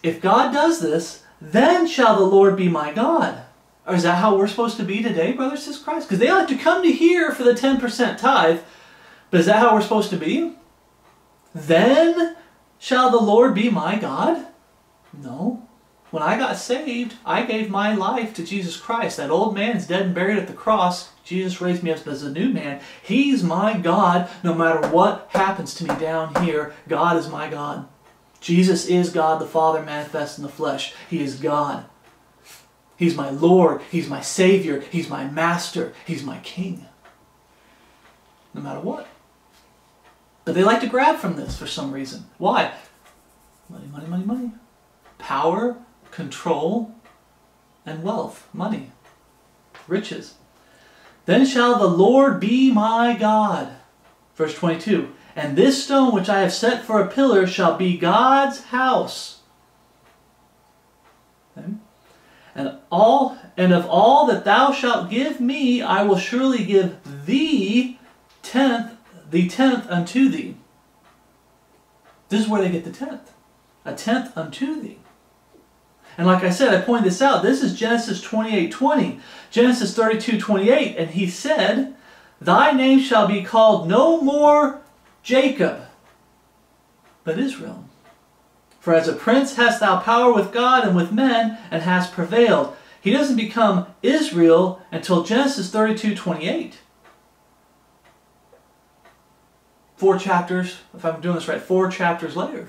If God does this, then shall the Lord be my God. Or is that how we're supposed to be today, brothers and Christ? Because they like to come to here for the 10% tithe. But is that how we're supposed to be? Then shall the Lord be my God? No. When I got saved, I gave my life to Jesus Christ. That old man's dead and buried at the cross. Jesus raised me up as a new man. He's my God no matter what happens to me down here. God is my God. Jesus is God the Father manifest in the flesh. He is God. He's my Lord. He's my Savior. He's my Master. He's my King. No matter what. But they like to grab from this for some reason. Why? Money, money, money, money. Power, control, and wealth. Money. Riches. Then shall the Lord be my God. Verse 22. And this stone which I have set for a pillar shall be God's house. Okay. And all and of all that thou shalt give me, I will surely give thee tenth, the tenth unto thee. This is where they get the tenth. A tenth unto thee. And like I said, I pointed this out. This is Genesis 28, 20. Genesis 32, 28. And he said, Thy name shall be called no more Jacob, but Israel. For as a prince hast thou power with God and with men, and hast prevailed. He doesn't become Israel until Genesis 32, 28. Four chapters, if I'm doing this right, four chapters later.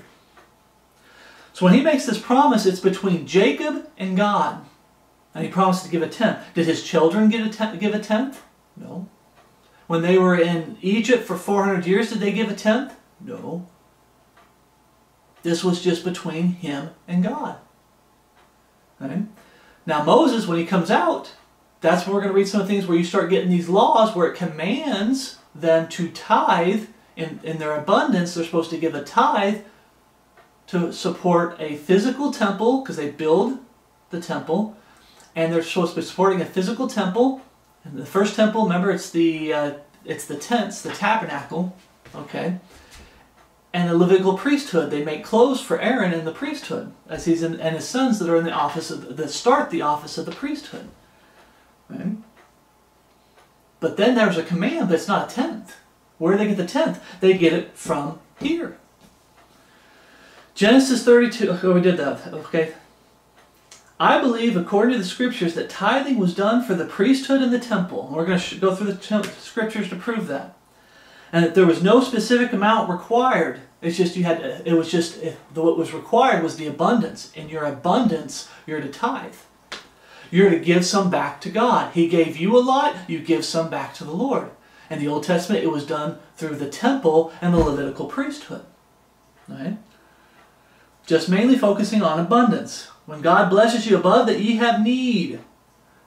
So when he makes this promise, it's between Jacob and God. And he promised to give a tenth. Did his children get a give a tenth? No. When they were in Egypt for 400 years, did they give a tenth? No. This was just between him and God. Okay? Now Moses, when he comes out, that's when we're going to read some of the things where you start getting these laws where it commands them to tithe in, in their abundance. They're supposed to give a tithe to support a physical temple because they build the temple. And they're supposed to be supporting a physical temple. And the first temple, remember, it's the, uh, it's the tents, the tabernacle. Okay? And the Levitical priesthood. They make clothes for Aaron and the priesthood, as he's in, and his sons that are in the office of that start the office of the priesthood. Right? But then there's a command, it's not a tenth. Where do they get the tenth? They get it from here. Genesis 32. Oh, we did that. Okay. I believe, according to the scriptures, that tithing was done for the priesthood and the temple. We're going to go through the scriptures to prove that. And that there was no specific amount required. It's just you had. It was just what was required was the abundance. In your abundance, you're to tithe. You're to give some back to God. He gave you a lot. You give some back to the Lord. In the Old Testament, it was done through the temple and the Levitical priesthood. Right? Just mainly focusing on abundance. When God blesses you above that ye have need.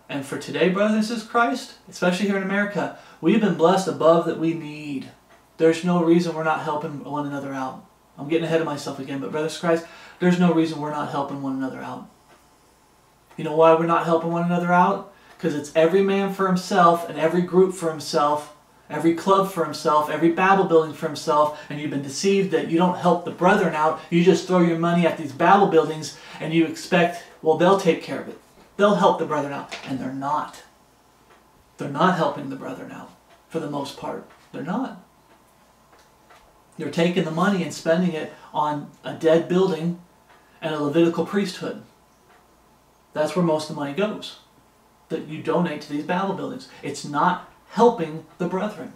And for today, brothers and Christ, especially here in America, we've been blessed above that we need. There's no reason we're not helping one another out. I'm getting ahead of myself again, but brothers Christ, there's no reason we're not helping one another out. You know why we're not helping one another out? Because it's every man for himself and every group for himself every club for himself, every Babel building for himself, and you've been deceived that you don't help the brethren out. You just throw your money at these Babel buildings and you expect, well, they'll take care of it. They'll help the brethren out. And they're not. They're not helping the brethren out for the most part. They're not. They're taking the money and spending it on a dead building and a Levitical priesthood. That's where most of the money goes. That you donate to these Babel buildings. It's not helping the brethren.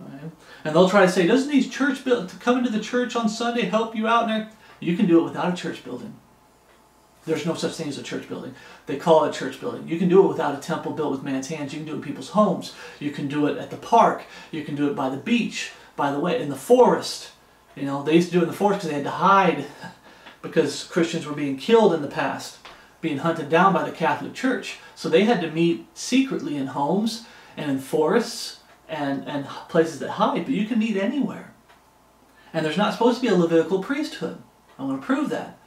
Right? And they'll try to say, doesn't these church build to come into the church on Sunday help you out? And you can do it without a church building. There's no such thing as a church building. They call it a church building. You can do it without a temple built with man's hands. You can do it in people's homes. You can do it at the park. You can do it by the beach, by the way, in the forest. You know, they used to do it in the forest because they had to hide because Christians were being killed in the past, being hunted down by the Catholic Church. So they had to meet secretly in homes and in forests and, and places that hide, but you can meet anywhere. And there's not supposed to be a Levitical priesthood. I want to prove that.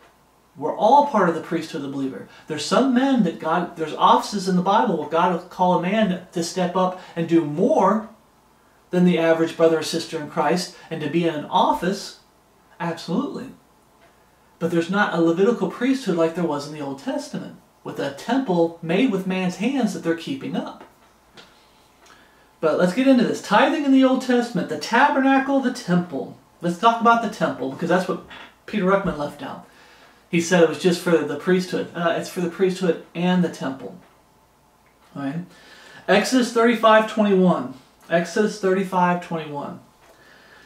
We're all part of the priesthood of the believer. There's some men that God, there's offices in the Bible where God will call a man to step up and do more than the average brother or sister in Christ and to be in an office. Absolutely. But there's not a Levitical priesthood like there was in the Old Testament with a temple made with man's hands that they're keeping up. But let's get into this. Tithing in the Old Testament, the tabernacle, the temple. Let's talk about the temple because that's what Peter Ruckman left out. He said it was just for the priesthood. Uh, it's for the priesthood and the temple. All right. Exodus 35 21. Exodus 35 21.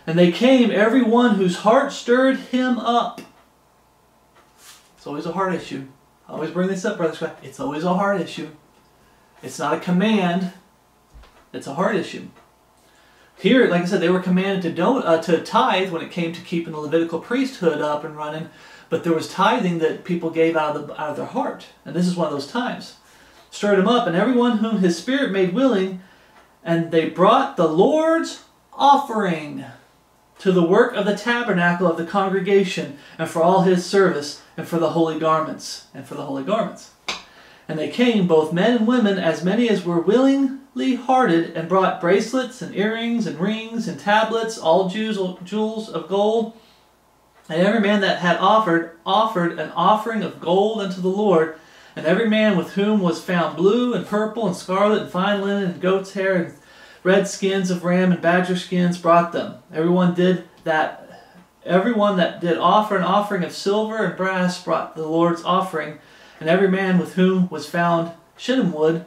And they came, every one whose heart stirred him up. It's always a heart issue. I always bring this up, Brother Scott. It's always a heart issue. It's not a command, it's a heart issue. Here, like I said, they were commanded to don't uh, to tithe when it came to keeping the Levitical priesthood up and running, but there was tithing that people gave out of the, out of their heart, and this is one of those times. Stirred him up, and everyone whom his spirit made willing, and they brought the Lord's offering to the work of the tabernacle of the congregation, and for all his service, and for the holy garments, and for the holy garments. And they came, both men and women, as many as were willingly hearted, and brought bracelets and earrings and rings and tablets, all jewels of gold. And every man that had offered, offered an offering of gold unto the Lord. And every man with whom was found blue and purple and scarlet and fine linen and goat's hair and red skins of ram and badger skins brought them. Everyone did that. Everyone that did offer an offering of silver and brass brought the Lord's offering and every man with whom was found shittim wood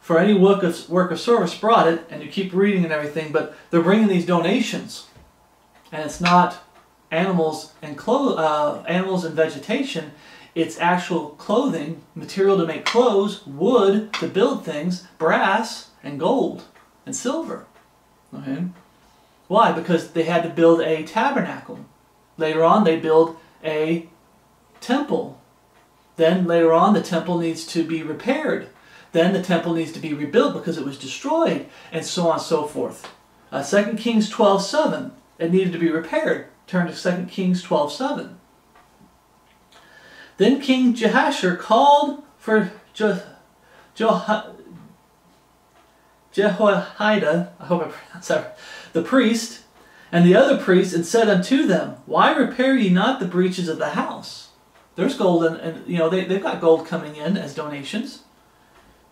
for any work of, work of service brought it, and you keep reading and everything, but they're bringing these donations. And it's not animals and clo- uh, animals and vegetation, it's actual clothing, material to make clothes, wood to build things, brass, and gold, and silver. Okay? Why? Because they had to build a tabernacle. Later on, they build a temple then later on, the temple needs to be repaired. Then the temple needs to be rebuilt because it was destroyed, and so on and so forth. Uh, 2 Kings 12 7, it needed to be repaired. Turn to 2 Kings 12 7. Then King Jehoshaphat called for Je- Jehoiada, I hope I pronounced that, the priest, And the other priests and said unto them, Why repair ye not the breaches of the house? There's gold, and, and you know they, they've got gold coming in as donations.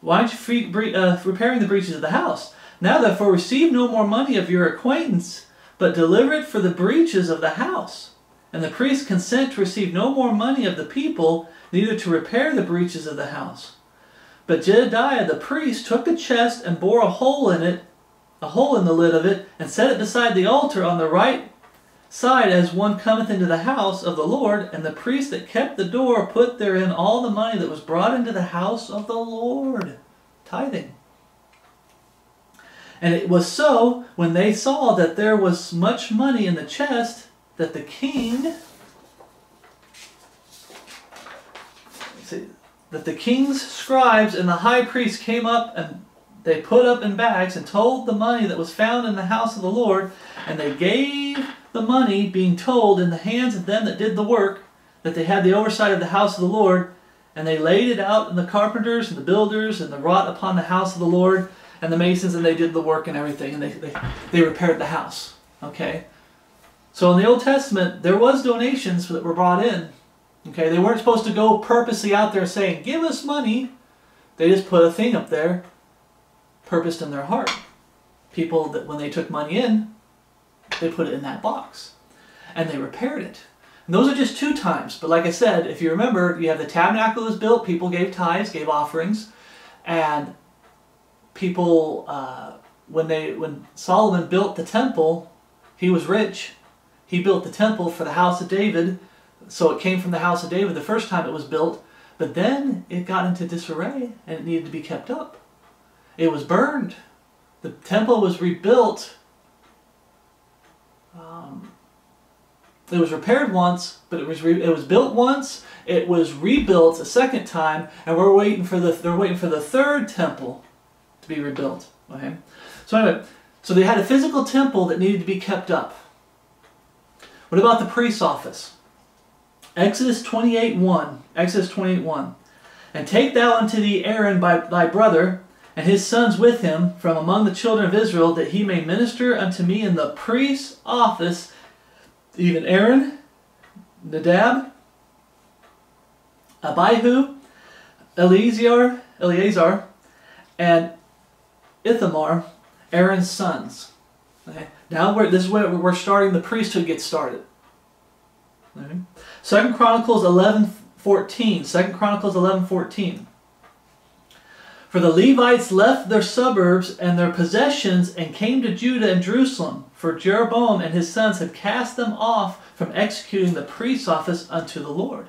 Why aren't you free, bre- uh, repairing the breaches of the house? Now therefore receive no more money of your acquaintance, but deliver it for the breaches of the house. And the priests consent to receive no more money of the people, neither to repair the breaches of the house. But Jedediah the priest took the chest and bore a hole in it, a hole in the lid of it, and set it beside the altar on the right side as one cometh into the house of the Lord. And the priest that kept the door put therein all the money that was brought into the house of the Lord. Tithing. And it was so when they saw that there was much money in the chest that the king see, that the king's scribes and the high priest came up and they put up in bags and told the money that was found in the house of the Lord, and they gave the money, being told, in the hands of them that did the work, that they had the oversight of the house of the Lord, and they laid it out in the carpenters and the builders and the wrought upon the house of the Lord and the masons, and they did the work and everything, and they, they, they repaired the house. Okay? So in the Old Testament, there was donations that were brought in. Okay, they weren't supposed to go purposely out there saying, give us money. They just put a thing up there, purposed in their heart. People that when they took money in, they put it in that box. And they repaired it. And those are just two times. But like I said, if you remember, you have the tabernacle was built, people gave tithes, gave offerings, and people, uh, when they when Solomon built the temple, he was rich. He built the temple for the house of David, so it came from the house of David the first time it was built, but then it got into disarray and it needed to be kept up. It was burned. The temple was rebuilt. Um, it was repaired once, but it was it was built once. It was rebuilt a second time, and we're waiting for the they're waiting for the third temple to be rebuilt. Okay, so anyway, so they had a physical temple that needed to be kept up. What about the priest's office? Exodus 28 1. Exodus 28 1. And take thou unto thee Aaron by thy brother, and his sons with him, from among the children of Israel, that he may minister unto me in the priest's office, even Aaron, Nadab, Abihu, Eleazar, Eleazar, and Ithamar, Aaron's sons. Okay? Now we're, this is where we're starting the priesthood gets started. Okay? Second Chronicles 11 14. Second Chronicles 11 14. For the Levites left their suburbs and their possessions and came to Judah and Jerusalem, for Jeroboam and his sons had cast them off from executing the priest's office unto the Lord.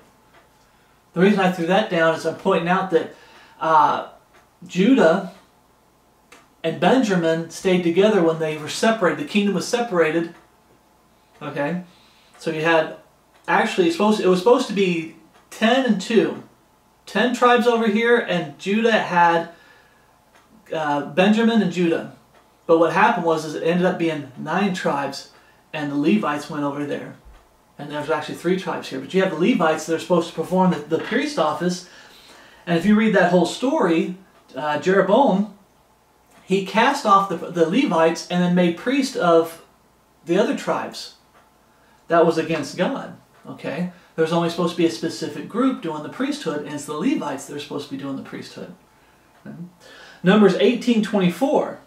The reason I threw that down is I'm pointing out that uh, Judah and Benjamin stayed together when they were separated. The kingdom was separated. Okay, so you had actually supposed it was supposed to be ten and two. Ten tribes over here, and Judah had uh, Benjamin and Judah. But what happened was is it ended up being nine tribes, and the Levites went over there. And there's actually three tribes here. But you have the Levites that are supposed to perform the, the priest office. And if you read that whole story, uh, Jeroboam, he cast off the, the Levites and then made priest of the other tribes. That was against God. Okay? There's only supposed to be a specific group doing the priesthood, and it's the Levites that are supposed to be doing the priesthood. Okay? Numbers 18.24.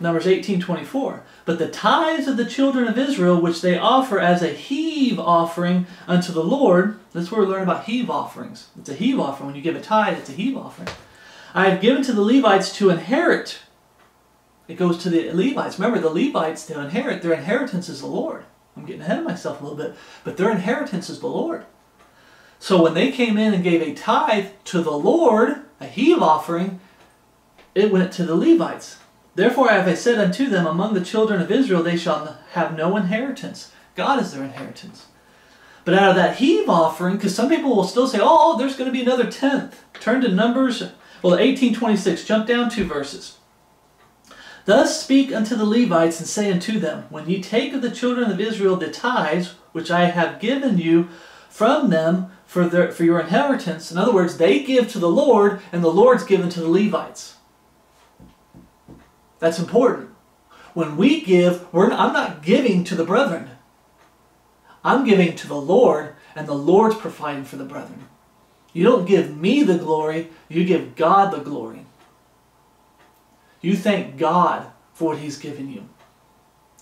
Numbers 18.24. But the tithes of the children of Israel, which they offer as a heave offering unto the Lord, that's where we learn about heave offerings. It's a heave offering. When you give a tithe, it's a heave offering. I have given to the Levites to inherit. It goes to the Levites. Remember, the Levites, to inherit, their inheritance is the Lord. I'm getting ahead of myself a little bit. But their inheritance is the Lord. So when they came in and gave a tithe to the Lord, a heave offering, it went to the Levites. Therefore have I said unto them, Among the children of Israel they shall have no inheritance. God is their inheritance. But out of that heave offering, because some people will still say, oh, there's going to be another tenth. Turn to Numbers, well, 1826. Jump down two verses. Thus speak unto the Levites, and say unto them, When ye take of the children of Israel the tithes, which I have given you from them for, their, for your inheritance, in other words, they give to the Lord, and the Lord's given to the Levites. That's important. when we give, we're, I'm not giving to the brethren. I'm giving to the Lord, and the Lord's providing for the brethren. You don't give me the glory, you give God the glory. You thank God for what He's given you.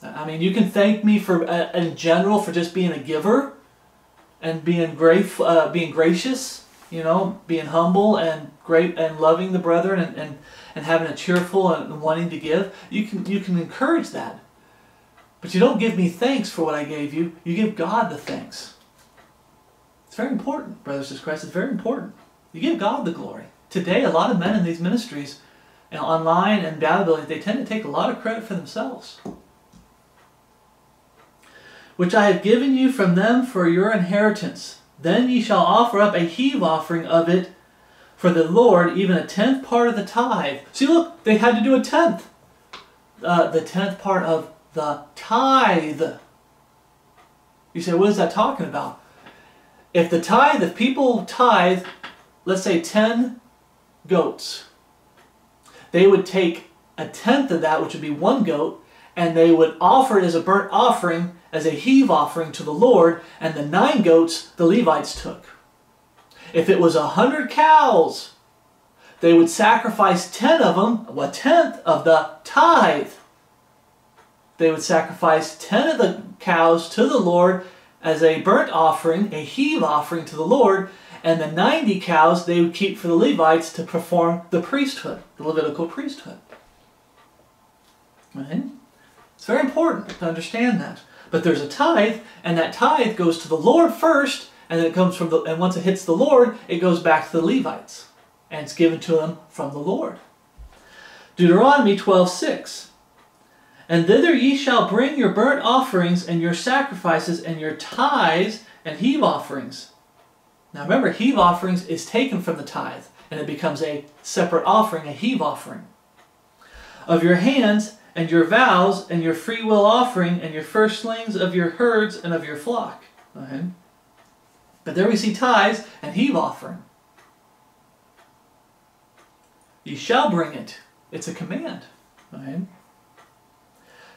I mean, you can thank me for, uh, in general, for just being a giver and being grateful, uh, being gracious, you know, being humble and great and loving the brethren and, and, and having a cheerful and wanting to give. You can you can encourage that. But you don't give me thanks for what I gave you. You give God the thanks. It's very important, brothers and Christ. It's very important. You give God the glory. Today, a lot of men in these ministries, online and Bible they tend to take a lot of credit for themselves which I have given you from them for your inheritance. Then ye shall offer up a heave offering of it for the Lord, even a tenth part of the tithe. See, look, they had to do a tenth. Uh, the tenth part of the tithe. You say, what is that talking about? If the tithe, if people tithe, let's say 10 goats, they would take a tenth of that, which would be one goat, and they would offer it as a burnt offering as a heave offering to the Lord, and the nine goats the Levites took. If it was a hundred cows, they would sacrifice ten of them, a tenth of the tithe. They would sacrifice ten of the cows to the Lord as a burnt offering, a heave offering to the Lord, and the 90 cows they would keep for the Levites to perform the priesthood, the Levitical priesthood. Right? It's very important to understand that. But there's a tithe, and that tithe goes to the Lord first, and then it comes from the and once it hits the Lord, it goes back to the Levites. And it's given to them from the Lord. Deuteronomy 12:6. And thither ye shall bring your burnt offerings and your sacrifices and your tithes and heave offerings. Now remember, heave offerings is taken from the tithe, and it becomes a separate offering, a heave offering. Of your hands and your vows, and your free will offering, and your firstlings of your herds and of your flock. Okay? But there we see tithes and heave offering. You shall bring it. It's a command. Okay?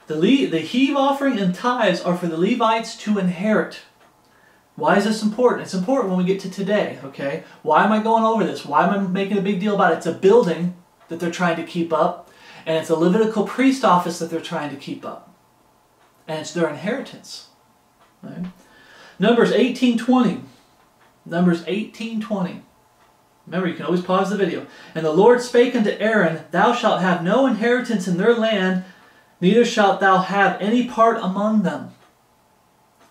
The, Le- the heave offering and tithes are for the Levites to inherit. Why is this important? It's important when we get to today, okay? Why am I going over this? Why am I making a big deal about it? It's a building that they're trying to keep up and it's a Levitical priest office that they're trying to keep up. And it's their inheritance. Right? Numbers 18.20. Numbers 18.20. Remember, you can always pause the video. And the Lord spake unto Aaron, Thou shalt have no inheritance in their land, neither shalt thou have any part among them.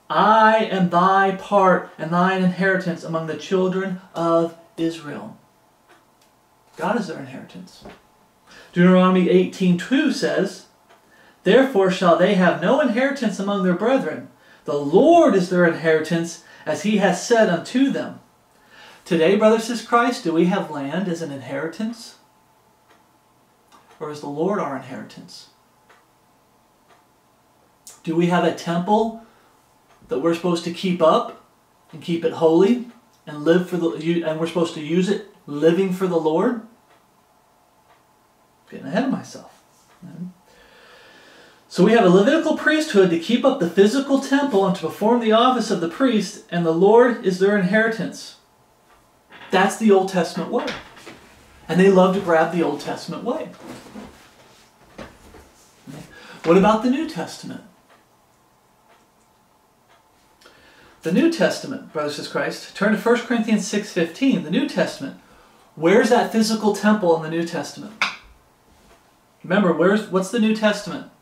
I am thy part and thine inheritance among the children of Israel. God is their inheritance. Deuteronomy 18.2 says, Therefore shall they have no inheritance among their brethren. The Lord is their inheritance, as he has said unto them. Today, brothers says Christ, do we have land as an inheritance? Or is the Lord our inheritance? Do we have a temple that we're supposed to keep up and keep it holy and live for the and we're supposed to use it living for the Lord? Getting ahead of myself. So we have a Levitical priesthood to keep up the physical temple and to perform the office of the priest, and the Lord is their inheritance. That's the Old Testament way. And they love to grab the Old Testament way. What about the New Testament? The New Testament, brothers and Christ, turn to 1 Corinthians 6.15, the New Testament. Where's that physical temple in the New Testament? Remember, where's what's the New Testament?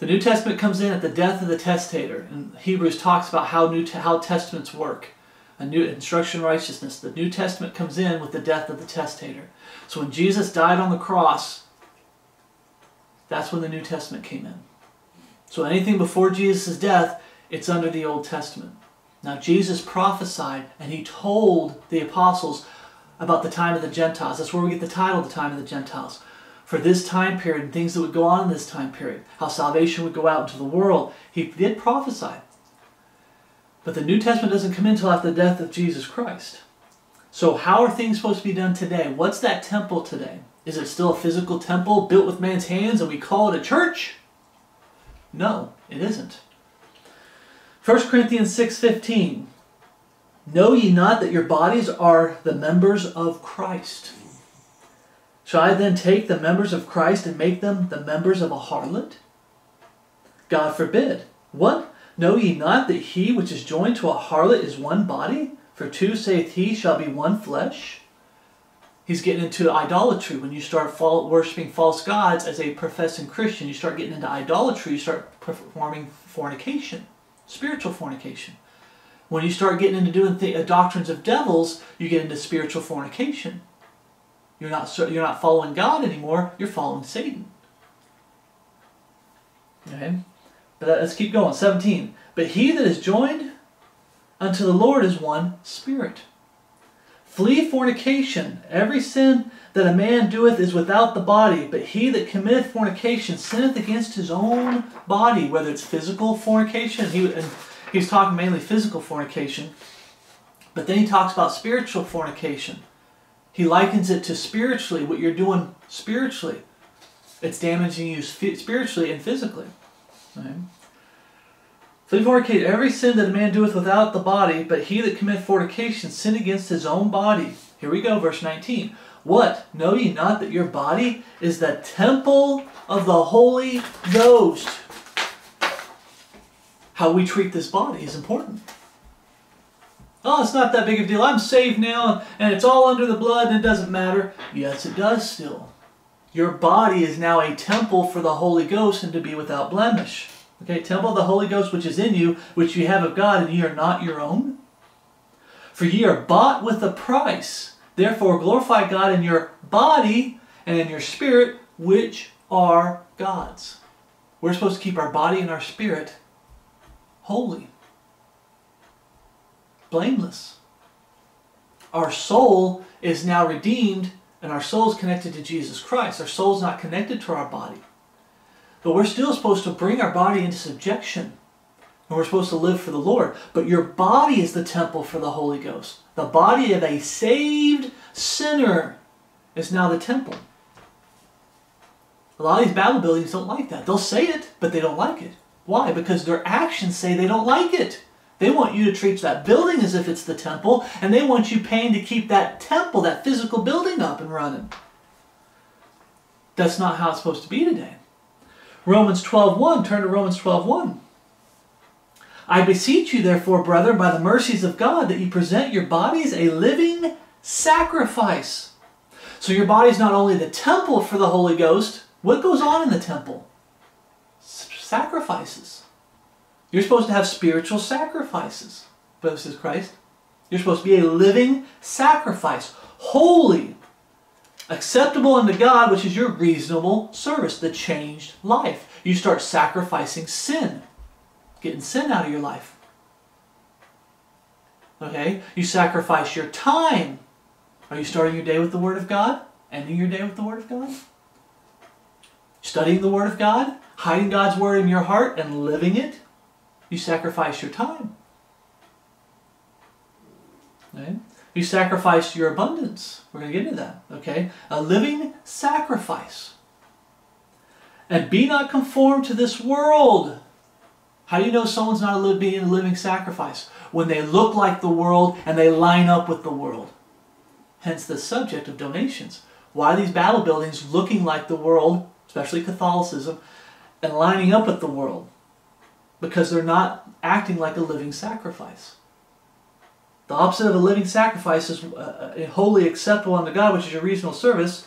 The New Testament comes in at the death of the testator, and Hebrews talks about how new how testaments work. A new instruction righteousness. The New Testament comes in with the death of the testator. So when Jesus died on the cross, that's when the New Testament came in. So anything before Jesus' death, it's under the Old Testament. Now Jesus prophesied and he told the apostles about the time of the Gentiles. That's where we get the title, the time of the Gentiles for this time period and things that would go on in this time period, how salvation would go out into the world. He did prophesy. But the New Testament doesn't come in until after the death of Jesus Christ. So how are things supposed to be done today? What's that temple today? Is it still a physical temple built with man's hands and we call it a church? No, it isn't. 1 Corinthians 6:15 Know ye not that your bodies are the members of Christ? Shall I then take the members of Christ and make them the members of a harlot? God forbid. What? Know ye not that he which is joined to a harlot is one body? For two, saith he, shall be one flesh. He's getting into idolatry. When you start worshiping false gods as a professing Christian, you start getting into idolatry, you start performing fornication, spiritual fornication. When you start getting into doing uh, doctrines of devils, you get into spiritual fornication. You're not, you're not following God anymore, you're following Satan. Okay? But let's keep going. 17. But he that is joined unto the Lord is one spirit. Flee fornication. Every sin that a man doeth is without the body, but he that committeth fornication sinneth against his own body, whether it's physical fornication. He, and he's talking mainly physical fornication. But then he talks about spiritual fornication. He likens it to spiritually, what you're doing spiritually. It's damaging you spiritually and physically. Right? Flee fornication. Every sin that a man doeth without the body, but he that committeth fornication sin against his own body. Here we go, verse 19. What? Know ye not that your body is the temple of the Holy Ghost? How we treat this body is important. Oh, it's not that big of a deal. I'm saved now, and it's all under the blood, and it doesn't matter. Yes, it does still. Your body is now a temple for the Holy Ghost and to be without blemish. Okay, temple of the Holy Ghost which is in you, which you have of God, and ye are not your own. For ye are bought with a price. Therefore glorify God in your body and in your spirit, which are God's. We're supposed to keep our body and our spirit holy, blameless. Our soul is now redeemed, and our soul is connected to Jesus Christ. Our soul is not connected to our body. But we're still supposed to bring our body into subjection. And we're supposed to live for the Lord. But your body is the temple for the Holy Ghost. The body of a saved sinner is now the temple. A lot of these Babel buildings don't like that. They'll say it, but they don't like it. Why? Because their actions say they don't like it. They want you to treat that building as if it's the temple, and they want you paying to keep that temple, that physical building up and running. That's not how it's supposed to be today. Romans 12.1, turn to Romans 12.1. I beseech you, therefore, brethren, by the mercies of God, that you present your bodies a living sacrifice. So your body is not only the temple for the Holy Ghost, what goes on in the temple? Sacrifices. You're supposed to have spiritual sacrifices, says Christ. You're supposed to be a living sacrifice, holy, acceptable unto God, which is your reasonable service, the changed life. You start sacrificing sin, getting sin out of your life. Okay? You sacrifice your time. Are you starting your day with the Word of God? Ending your day with the Word of God? Studying the Word of God? Hiding God's Word in your heart and living it? You sacrifice your time. Okay? You sacrifice your abundance. We're going to get into that. Okay? A living sacrifice. And be not conformed to this world. How do you know someone's not being a living sacrifice? When they look like the world and they line up with the world. Hence the subject of donations. Why are these Babel buildings looking like the world, especially Catholicism, and lining up with the world? Because they're not acting like a living sacrifice. The opposite of a living sacrifice is uh, uh, wholly acceptable unto God, which is your reasonable service.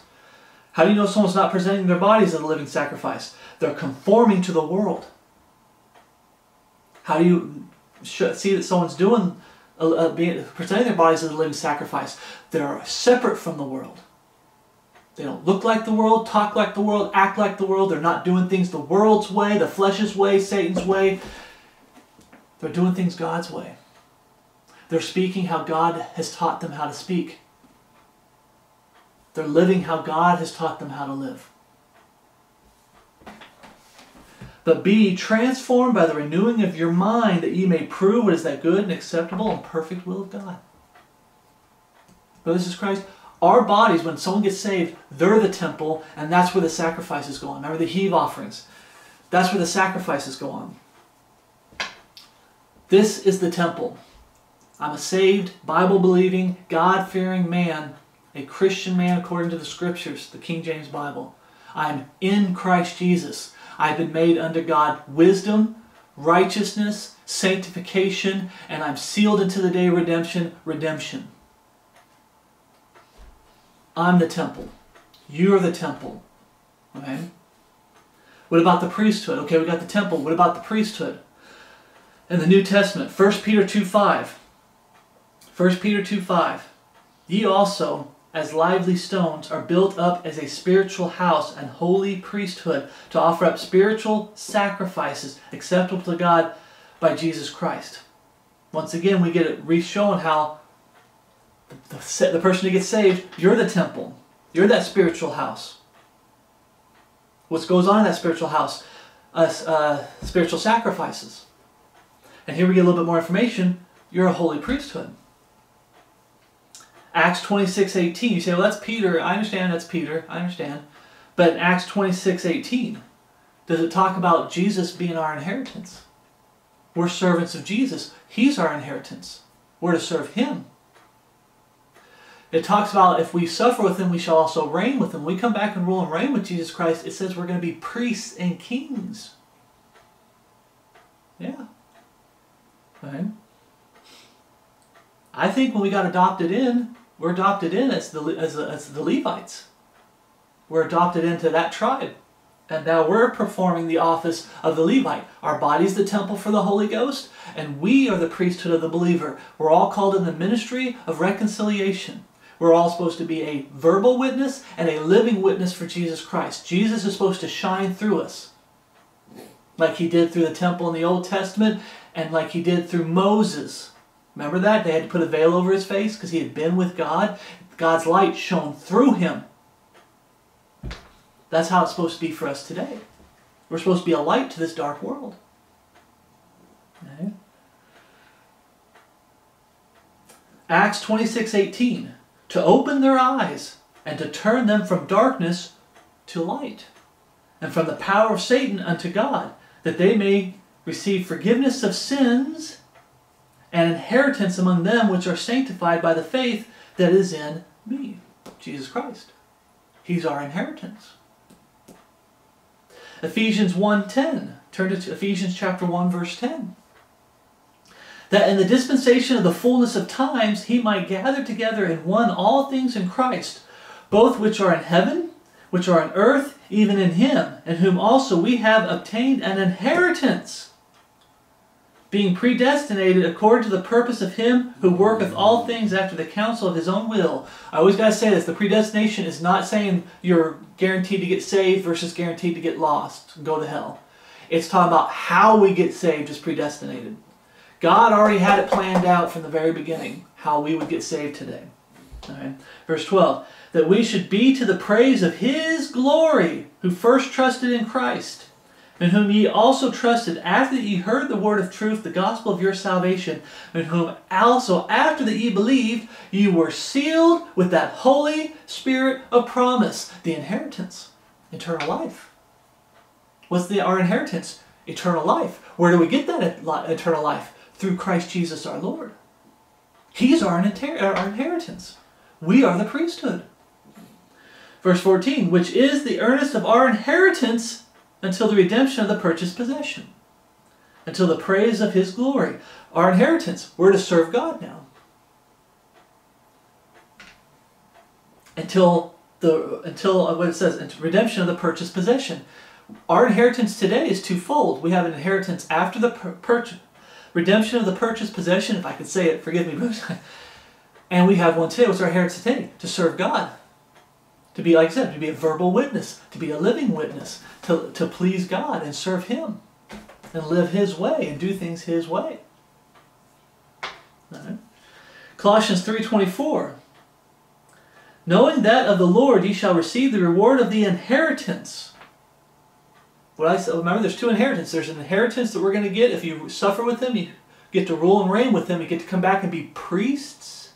How do you know someone's not presenting their bodies as a living sacrifice? They're conforming to the world. How do you see that someone's doing, uh, uh, being, presenting their bodies as a living sacrifice? They're separate from the world. They don't look like the world, talk like the world, act like the world. They're not doing things the world's way, the flesh's way, Satan's way. They're doing things God's way. They're speaking how God has taught them how to speak. They're living how God has taught them how to live. But be transformed by the renewing of your mind that ye may prove what is that good and acceptable and perfect will of God. Brothers and Christ, our bodies, when someone gets saved, they're the temple, and that's where the sacrifices go on. Remember the heave offerings. That's where the sacrifices go on. This is the temple. I'm a saved, Bible believing, God fearing man, a Christian man according to the scriptures, the King James Bible. I'm in Christ Jesus. I've been made unto God wisdom, righteousness, sanctification, and I'm sealed into the day of redemption, redemption. I'm the temple. You are the temple. Okay? What about the priesthood? Okay, we got the temple. What about the priesthood? In the New Testament, 1 Peter 2 5. 1 Peter 2 5. Ye also, as lively stones, are built up as a spiritual house and holy priesthood to offer up spiritual sacrifices acceptable to God by Jesus Christ. Once again, we get it re-shown how the, the, person who gets saved, you're the temple. You're that spiritual house. What goes on in that spiritual house? Uh, uh, spiritual sacrifices. And here we get a little bit more information. You're a holy priesthood. Acts 26, 18. You say, well, that's Peter. I understand that's Peter. I understand. But in Acts 26, 18, does it talk about Jesus being our inheritance? We're servants of Jesus. He's our inheritance. We're to serve Him. It talks about if we suffer with Him, we shall also reign with Him. We come back and rule and reign with Jesus Christ, it says we're going to be priests and kings. Yeah. Right? I think when we got adopted in, we're adopted in as the, as, the, as the Levites. We're adopted into that tribe. And now we're performing the office of the Levite. Our body's the temple for the Holy Ghost, and we are the priesthood of the believer. We're all called in the ministry of reconciliation. We're all supposed to be a verbal witness and a living witness for Jesus Christ. Jesus is supposed to shine through us, like he did through the temple in the Old Testament, and like he did through Moses. Remember that? They had to put a veil over his face because he had been with God. God's light shone through him. That's how it's supposed to be for us today. We're supposed to be a light to this dark world. Okay. Acts 26 18. To open their eyes and to turn them from darkness to light, and from the power of Satan unto God, that they may receive forgiveness of sins and inheritance among them which are sanctified by the faith that is in me, Jesus Christ. He's our inheritance. Ephesians 1.10. Turn to Ephesians chapter 1, verse 10. That in the dispensation of the fullness of times he might gather together in one all things in Christ, both which are in heaven, which are on earth, even in him, in whom also we have obtained an inheritance being predestinated according to the purpose of him who worketh all things after the counsel of his own will. I always got to say this the predestination is not saying you're guaranteed to get saved versus guaranteed to get lost, go to hell. It's talking about how we get saved is predestinated. God already had it planned out from the very beginning how we would get saved today. Verse 12 that we should be to the praise of his glory who first trusted in Christ in whom ye also trusted after that ye heard the word of truth, the gospel of your salvation, in whom also after that ye believed, ye were sealed with that Holy Spirit of promise, the inheritance, eternal life. What's the, our inheritance? Eternal life. Where do we get that uh, eternal life? Through Christ Jesus our Lord. He's our, our inheritance. We are the priesthood. Verse 14, which is the earnest of our inheritance until the redemption of the purchased possession, until the praise of his glory. Our inheritance, we're to serve God now. Until the until uh, what it says, redemption of the purchased possession. Our inheritance today is twofold. We have an inheritance after the purchase, redemption of the purchased possession, if I could say it, forgive me, and we have one today. What's our heritage today? To serve God. To be, like I said, to be a verbal witness, to be a living witness, to, to please God and serve Him and live His way and do things His way. Colossians 3.24 Knowing that of the Lord ye shall receive the reward of the inheritance. What I said, remember, there's two inheritances. There's an inheritance that we're going to get if you suffer with Him. You get to rule and reign with Him. You get to come back and be priests.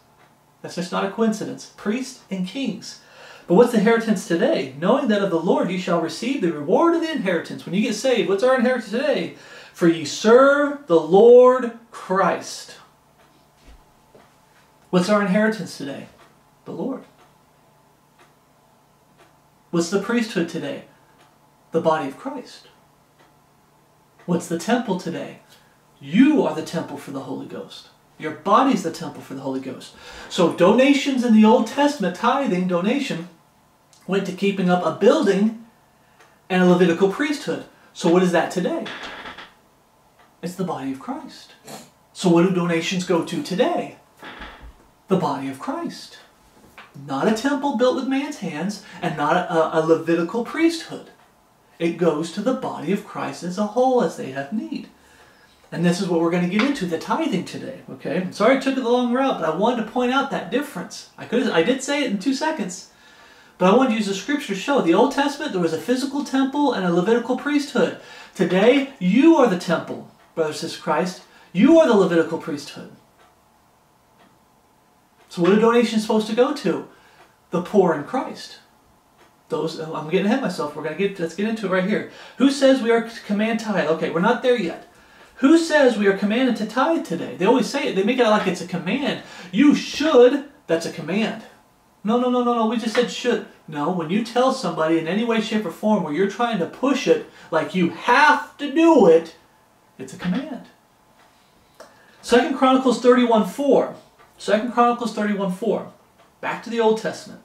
That's just not a coincidence. Priests and kings. But what's the inheritance today? Knowing that of the Lord ye shall receive the reward of the inheritance. When you get saved, what's our inheritance today? For ye serve the Lord Christ. What's our inheritance today? The Lord. What's the priesthood today? The body of Christ. What's the temple today? You are the temple for the Holy Ghost. Your body's the temple for the Holy Ghost. So donations in the Old Testament, tithing, donation, went to keeping up a building and a Levitical priesthood. So what is that today? It's the body of Christ. So what do donations go to today? The body of Christ. Not a temple built with man's hands and not a, a Levitical priesthood. It goes to the body of Christ as a whole as they have need. And this is what we're going to get into, the tithing today. Okay, I'm sorry I took it the long route, but I wanted to point out that difference. I could I did say it in two seconds, but I wanted to use the scripture to show. The Old Testament, there was a physical temple and a Levitical priesthood. Today, you are the temple, brothers and sisters Christ. You are the Levitical priesthood. So what are donations supposed to go to? The poor in Christ. Those oh, I'm getting ahead of myself. We're gonna get let's get into it right here. Who says we are command tithe? Okay, we're not there yet. Who says we are commanded to tithe today? They always say it. They make it like it's a command. You should. That's a command. No, no, no, no, no. We just said should. No, when you tell somebody in any way, shape, or form where you're trying to push it like you have to do it, it's a command. Second Chronicles 31 4. Second Chronicles 31 4. Back to the Old Testament.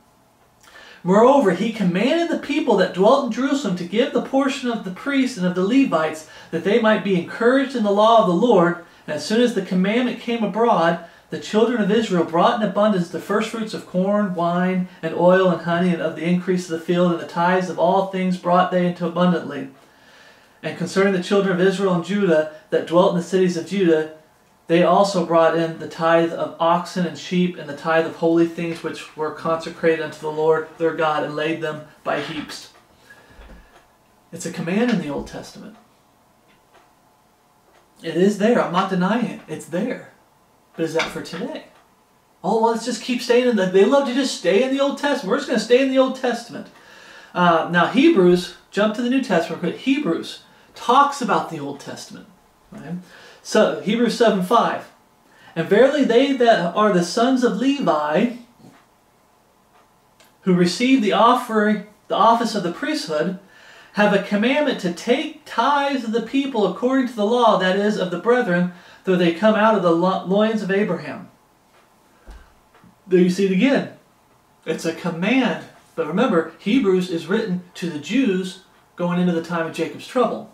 Moreover, he commanded the people that dwelt in Jerusalem to give the portion of the priests and of the Levites, that they might be encouraged in the law of the Lord. And as soon as the commandment came abroad, the children of Israel brought in abundance the firstfruits of corn, wine, and oil, and honey, and of the increase of the field, and the tithes of all things brought they into abundantly. And concerning the children of Israel and Judah that dwelt in the cities of Judah, they also brought in the tithe of oxen and sheep and the tithe of holy things which were consecrated unto the Lord their God and laid them by heaps. It's a command in the Old Testament. It is there. I'm not denying it. It's there. But is that for today? Oh, well, let's just keep staying in the. They love to just stay in the Old Testament. We're just going to stay in the Old Testament. Uh, now, Hebrews, jump to the New Testament. Hebrews talks about the Old Testament. Right? So Hebrews 7 5. And verily they that are the sons of Levi, who receive the offering, the office of the priesthood, have a commandment to take tithes of the people according to the law, that is, of the brethren, though they come out of the loins of Abraham. There you see it again. It's a command. But remember, Hebrews is written to the Jews going into the time of Jacob's trouble.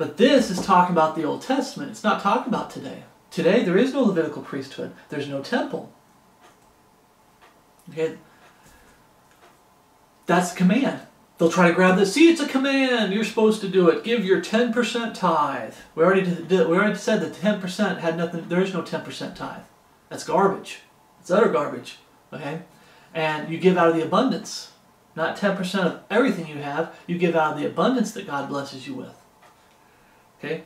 But this is talking about the Old Testament. It's not talking about today. Today there is no Levitical priesthood. There's no temple. Okay? That's the command. They'll try to grab this. See, it's a command. You're supposed to do it. Give your 10% tithe. We already did, we already said that 10% had nothing. There is no 10% tithe. That's garbage. It's utter garbage. Okay? And you give out of the abundance. Not 10% of everything you have. You give out of the abundance that God blesses you with. Okay?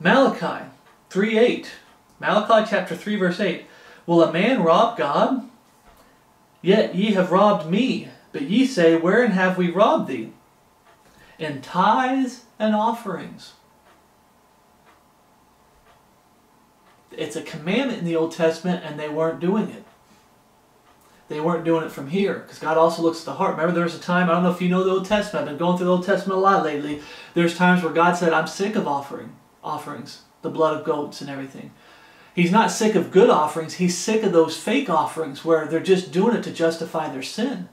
Malachi 3 8. Malachi chapter 3, verse 8. Will a man rob God? Yet ye have robbed me. But ye say, Wherein have we robbed thee? In tithes and offerings. It's a commandment in the Old Testament, and they weren't doing it they weren't doing it from here because God also looks at the heart. Remember, there was a time, I don't know if you know the Old Testament, I've been going through the Old Testament a lot lately. There's times where God said, I'm sick of offering offerings, the blood of goats and everything. He's not sick of good offerings, he's sick of those fake offerings where they're just doing it to justify their sin.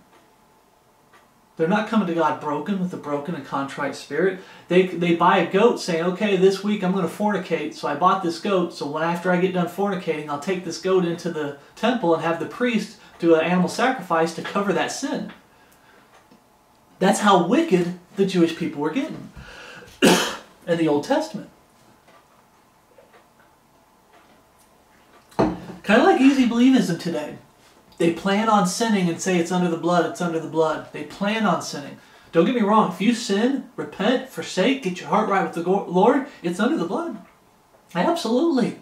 They're not coming to God broken with a broken and contrite spirit. They, they buy a goat saying, okay, this week I'm going to fornicate, so I bought this goat, so when after I get done fornicating, I'll take this goat into the temple and have the priest do an animal sacrifice to cover that sin. That's how wicked the Jewish people were getting in the Old Testament. Kind of like easy believism today. They plan on sinning and say it's under the blood, it's under the blood. They plan on sinning. Don't get me wrong, if you sin, repent, forsake, get your heart right with the Lord, it's under the blood. Absolutely.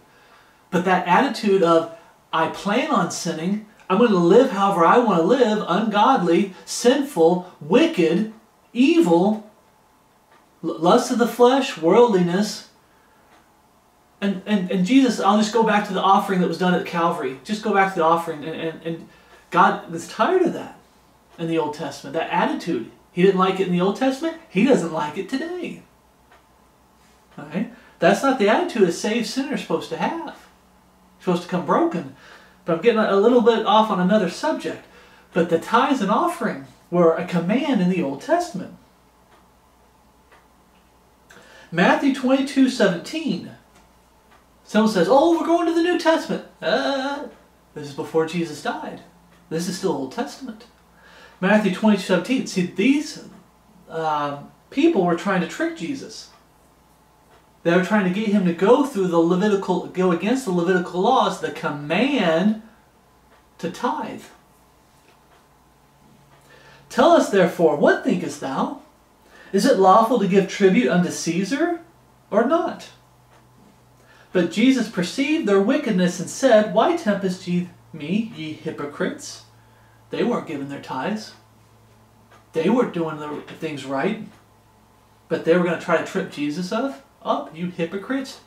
But that attitude of, I plan on sinning, I'm going to live however I want to live, ungodly, sinful, wicked, evil, lust of the flesh, worldliness. And, and, and Jesus, I'll just go back to the offering that was done at Calvary. Just go back to the offering. And, and, and God was tired of that in the Old Testament, that attitude. He didn't like it in the Old Testament. He doesn't like it today. Okay? That's not the attitude a saved sinner is supposed to have. Supposed to come broken. But I'm getting a little bit off on another subject. But the tithes and offering were a command in the Old Testament. Matthew 22, 17. Someone says, oh, we're going to the New Testament. Uh, this is before Jesus died. This is still Old Testament. Matthew 22, 17. See, these uh, people were trying to trick Jesus. They were trying to get him to go through the Levitical, go against the Levitical laws, the command to tithe. Tell us therefore, what thinkest thou? Is it lawful to give tribute unto Caesar or not? But Jesus perceived their wickedness and said, Why tempest ye me, ye hypocrites? They weren't giving their tithes. They weren't doing the things right. But they were going to try to trip Jesus up up, you hypocrites.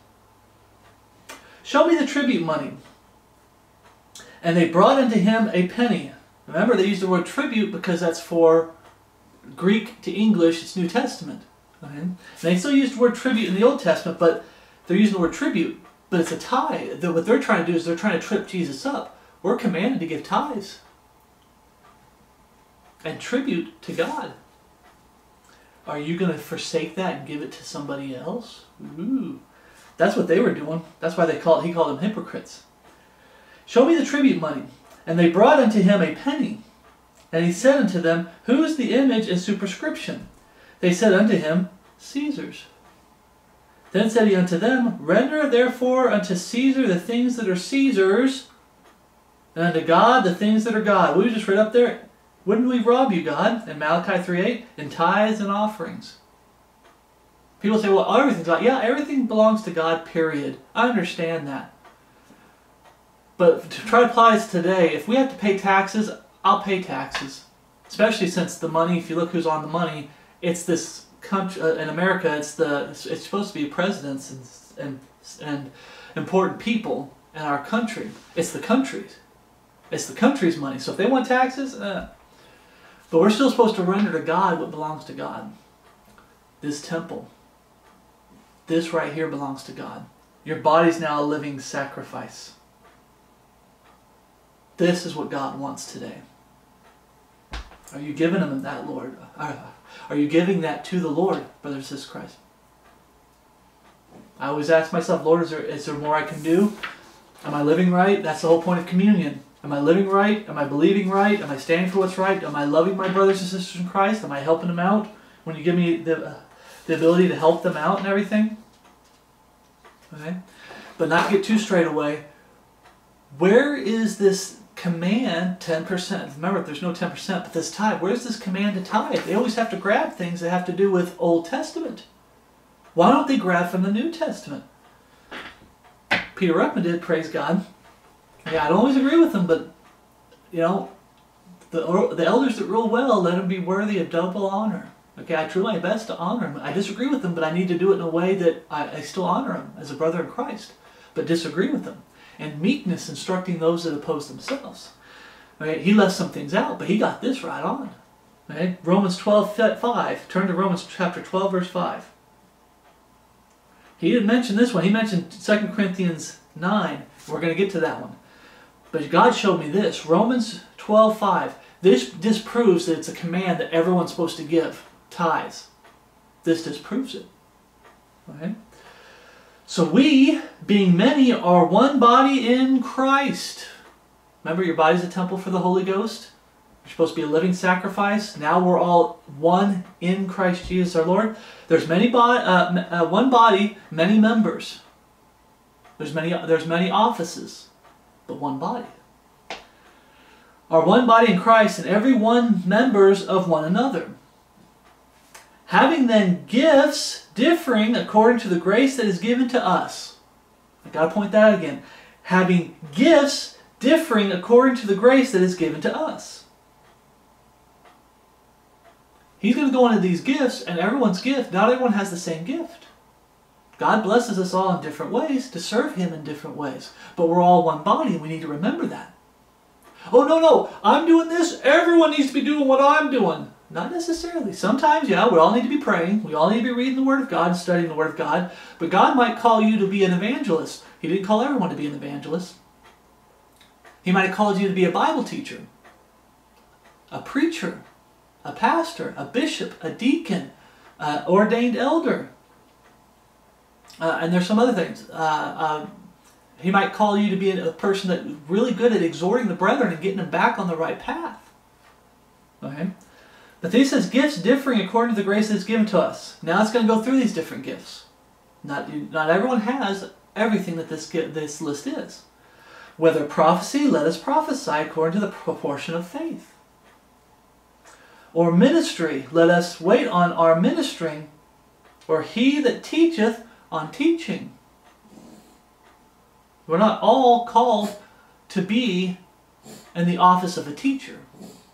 Show me the tribute money. And they brought unto him a penny. Remember, they used the word tribute because that's for Greek to English, it's New Testament. Okay? And they still use the word tribute in the Old Testament, but they're using the word tribute, but it's a tithe. What they're trying to do is they're trying to trip Jesus up. We're commanded to give tithes and tribute to God. Are you going to forsake that and give it to somebody else? Ooh. That's what they were doing. That's why they called he called them hypocrites. Show me the tribute money. And they brought unto him a penny. And he said unto them, Who is the image and superscription? They said unto him, Caesar's. Then said he unto them, Render therefore unto Caesar the things that are Caesar's, and unto God the things that are God. We just read up there, wouldn't we rob you, God, in Malachi 3.8, in tithes and offerings? People say, well, everything's God. Yeah, everything belongs to God, period. I understand that. But to try to apply this today, if we have to pay taxes, I'll pay taxes. Especially since the money, if you look who's on the money, it's this country, uh, in America, it's the it's, it's supposed to be presidents and, and, and important people in our country. It's the country's. It's the country's money. So if they want taxes, uh, but we're still supposed to render to God what belongs to God. This temple. This right here belongs to God. Your body's now a living sacrifice. This is what God wants today. Are you giving Him that, Lord? Are you giving that to the Lord, brothers and sisters Christ? I always ask myself, Lord, is there, is there more I can do? Am I living right? That's the whole point of communion. Am I living right? Am I believing right? Am I standing for what's right? Am I loving my brothers and sisters in Christ? Am I helping them out when you give me the, uh, the ability to help them out and everything? Okay? But not get too straight away. Where is this command 10%? Remember, there's no 10%, but this tithe. Where's this command to tithe? They always have to grab things that have to do with Old Testament. Why don't they grab from the New Testament? Peter Ruckman did, praise God. Yeah, I don't always agree with them, but you know, the the elders that rule well, let them be worthy of double honor. Okay, I try my best to honor them. I disagree with them, but I need to do it in a way that I, I still honor them as a brother in Christ, but disagree with them. And meekness, instructing those that oppose themselves. Okay, he left some things out, but he got this right on. Okay, Romans 12, 5. Turn to Romans chapter 12, verse 5. He didn't mention this one. He mentioned 2 Corinthians 9. We're going to get to that one. But God showed me this. Romans 12, 5. This disproves that it's a command that everyone's supposed to give tithes. This disproves it. Okay? So we, being many, are one body in Christ. Remember, your body's a temple for the Holy Ghost? You're supposed to be a living sacrifice. Now we're all one in Christ Jesus our Lord. There's many bo uh, uh, one body, many members. There's many, there's many offices but one body. Are one body in Christ, and every one members of one another. Having then gifts differing according to the grace that is given to us. I gotta point that out again. Having gifts differing according to the grace that is given to us. He's going to go into these gifts, and everyone's gift, not everyone has the same gift. God blesses us all in different ways to serve Him in different ways. But we're all one body, and we need to remember that. Oh, no, no, I'm doing this. Everyone needs to be doing what I'm doing. Not necessarily. Sometimes, yeah, we all need to be praying. We all need to be reading the Word of God, and studying the Word of God. But God might call you to be an evangelist. He didn't call everyone to be an evangelist. He might have called you to be a Bible teacher, a preacher, a pastor, a bishop, a deacon, uh, ordained elder. Uh, and there's some other things. Uh, uh he might call you to be a person that's really good at exhorting the brethren and getting them back on the right path. Okay? But he says gifts differing according to the grace that's given to us. Now it's going to go through these different gifts. Not, not everyone has everything that this, this list is. Whether prophecy, let us prophesy according to the proportion of faith. Or ministry, let us wait on our ministering. Or he that teacheth on teaching. We're not all called to be in the office of a teacher.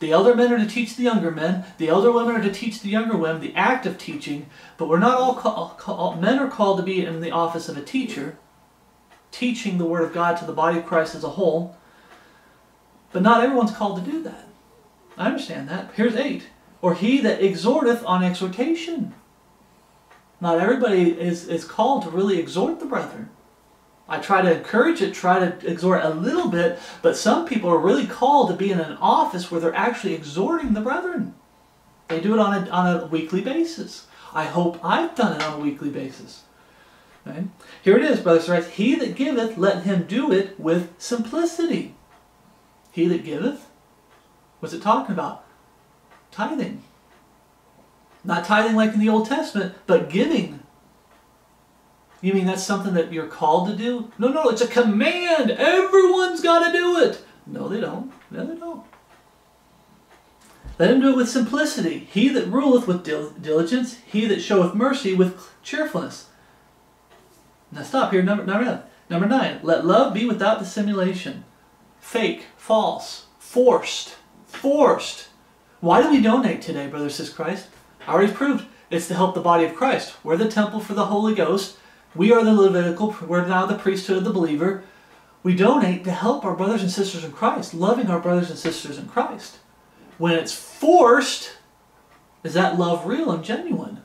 The elder men are to teach the younger men. The elder women are to teach the younger women, the act of teaching. But we're not all called, men are called to be in the office of a teacher, teaching the Word of God to the body of Christ as a whole. But not everyone's called to do that. I understand that. Here's eight. Or he that exhorteth on exhortation. Not everybody is, is called to really exhort the brethren. I try to encourage it, try to exhort a little bit, but some people are really called to be in an office where they're actually exhorting the brethren. They do it on a, on a weekly basis. I hope I've done it on a weekly basis. Right? Here it is, brothers and. He that giveth, let him do it with simplicity. He that giveth, what's it talking about? Tithing. Not tithing like in the Old Testament, but giving you mean that's something that you're called to do? No, no, it's a command. Everyone's got to do it. No, they don't. No, they don't. Let him do it with simplicity. He that ruleth with diligence, he that showeth mercy with cheerfulness. Now stop here. Number, number nine. Number nine. Let love be without dissimulation. Fake, false, forced, forced. Why do we donate today, brothers says Christ? I already proved it's to help the body of Christ. We're the temple for the Holy Ghost. We are the Levitical, we're now the priesthood of the believer. We donate to help our brothers and sisters in Christ, loving our brothers and sisters in Christ. When it's forced, is that love real and genuine?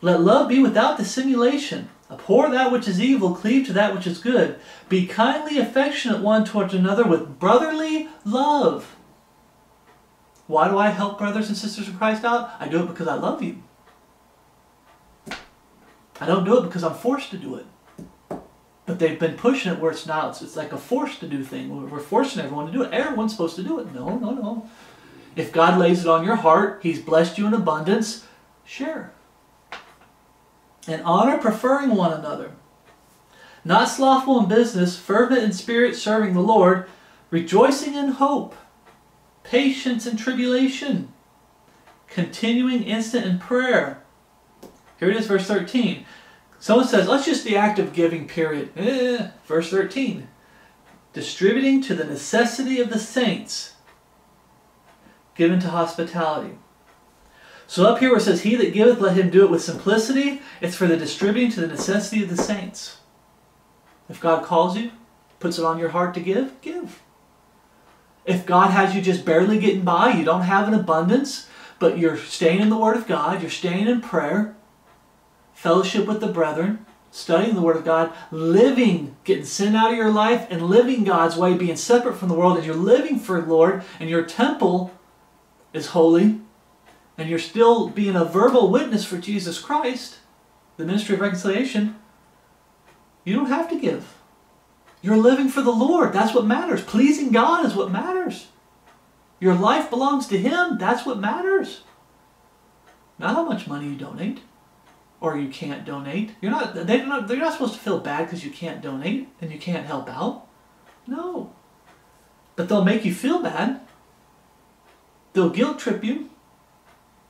Let love be without dissimulation. Abhor that which is evil, cleave to that which is good. Be kindly affectionate one towards another with brotherly love. Why do I help brothers and sisters in Christ out? I do it because I love you. I don't do it because I'm forced to do it. But they've been pushing it where it's now. It's, it's like a forced to do thing. We're forcing everyone to do it. Everyone's supposed to do it. No, no, no. If God lays it on your heart, He's blessed you in abundance, share. And honor preferring one another. Not slothful in business, fervent in spirit, serving the Lord, rejoicing in hope, patience in tribulation, continuing instant in prayer here it is, verse 13. Someone says, let's just the act of giving, period. Eh, verse 13. Distributing to the necessity of the saints, given to hospitality. So up here where it says, He that giveth, let him do it with simplicity, it's for the distributing to the necessity of the saints. If God calls you, puts it on your heart to give, give. If God has you just barely getting by, you don't have an abundance, but you're staying in the Word of God, you're staying in prayer, fellowship with the brethren, studying the Word of God, living, getting sin out of your life, and living God's way, being separate from the world, and you're living for the Lord, and your temple is holy, and you're still being a verbal witness for Jesus Christ, the ministry of reconciliation, you don't have to give. You're living for the Lord. That's what matters. Pleasing God is what matters. Your life belongs to Him. That's what matters. Not how much money you donate or you can't donate. You're not they're not they're not supposed to feel bad because you can't donate and you can't help out. No. But they'll make you feel bad. They'll guilt trip you.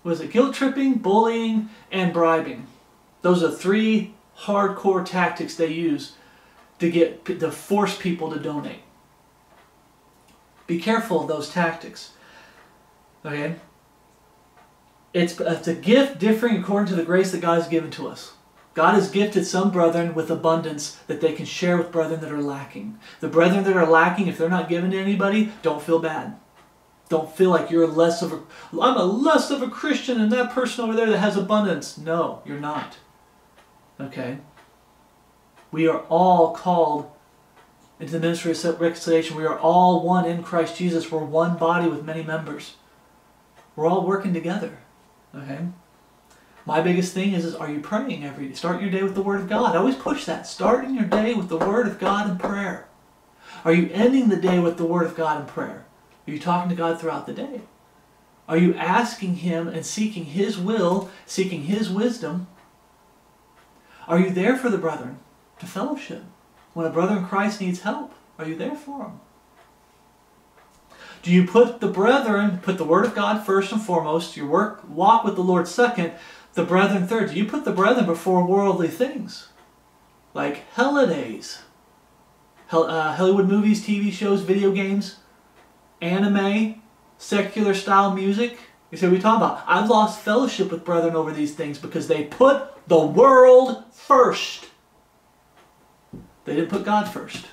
Was it guilt tripping, bullying, and bribing? Those are three hardcore tactics they use to get to force people to donate. Be careful of those tactics. Okay? It's, it's a gift differing according to the grace that God has given to us. God has gifted some brethren with abundance that they can share with brethren that are lacking. The brethren that are lacking, if they're not given to anybody, don't feel bad. Don't feel like you're less of a I'm a less of a Christian than that person over there that has abundance. No, you're not. Okay? We are all called into the ministry of reconciliation. We are all one in Christ Jesus. We're one body with many members. We're all working together. Okay? My biggest thing is, is are you praying every day? Start your day with the Word of God. I always push that. Starting your day with the Word of God and prayer. Are you ending the day with the Word of God and prayer? Are you talking to God throughout the day? Are you asking Him and seeking His will, seeking His wisdom? Are you there for the brethren to fellowship? When a brother in Christ needs help, are you there for him? Do you put the brethren, put the Word of God first and foremost, your work, walk with the Lord second, the brethren third? Do you put the brethren before worldly things? Like holidays, uh, Hollywood movies, TV shows, video games, anime, secular style music? You see what we talking about? I've lost fellowship with brethren over these things because they put the world first. They didn't put God first.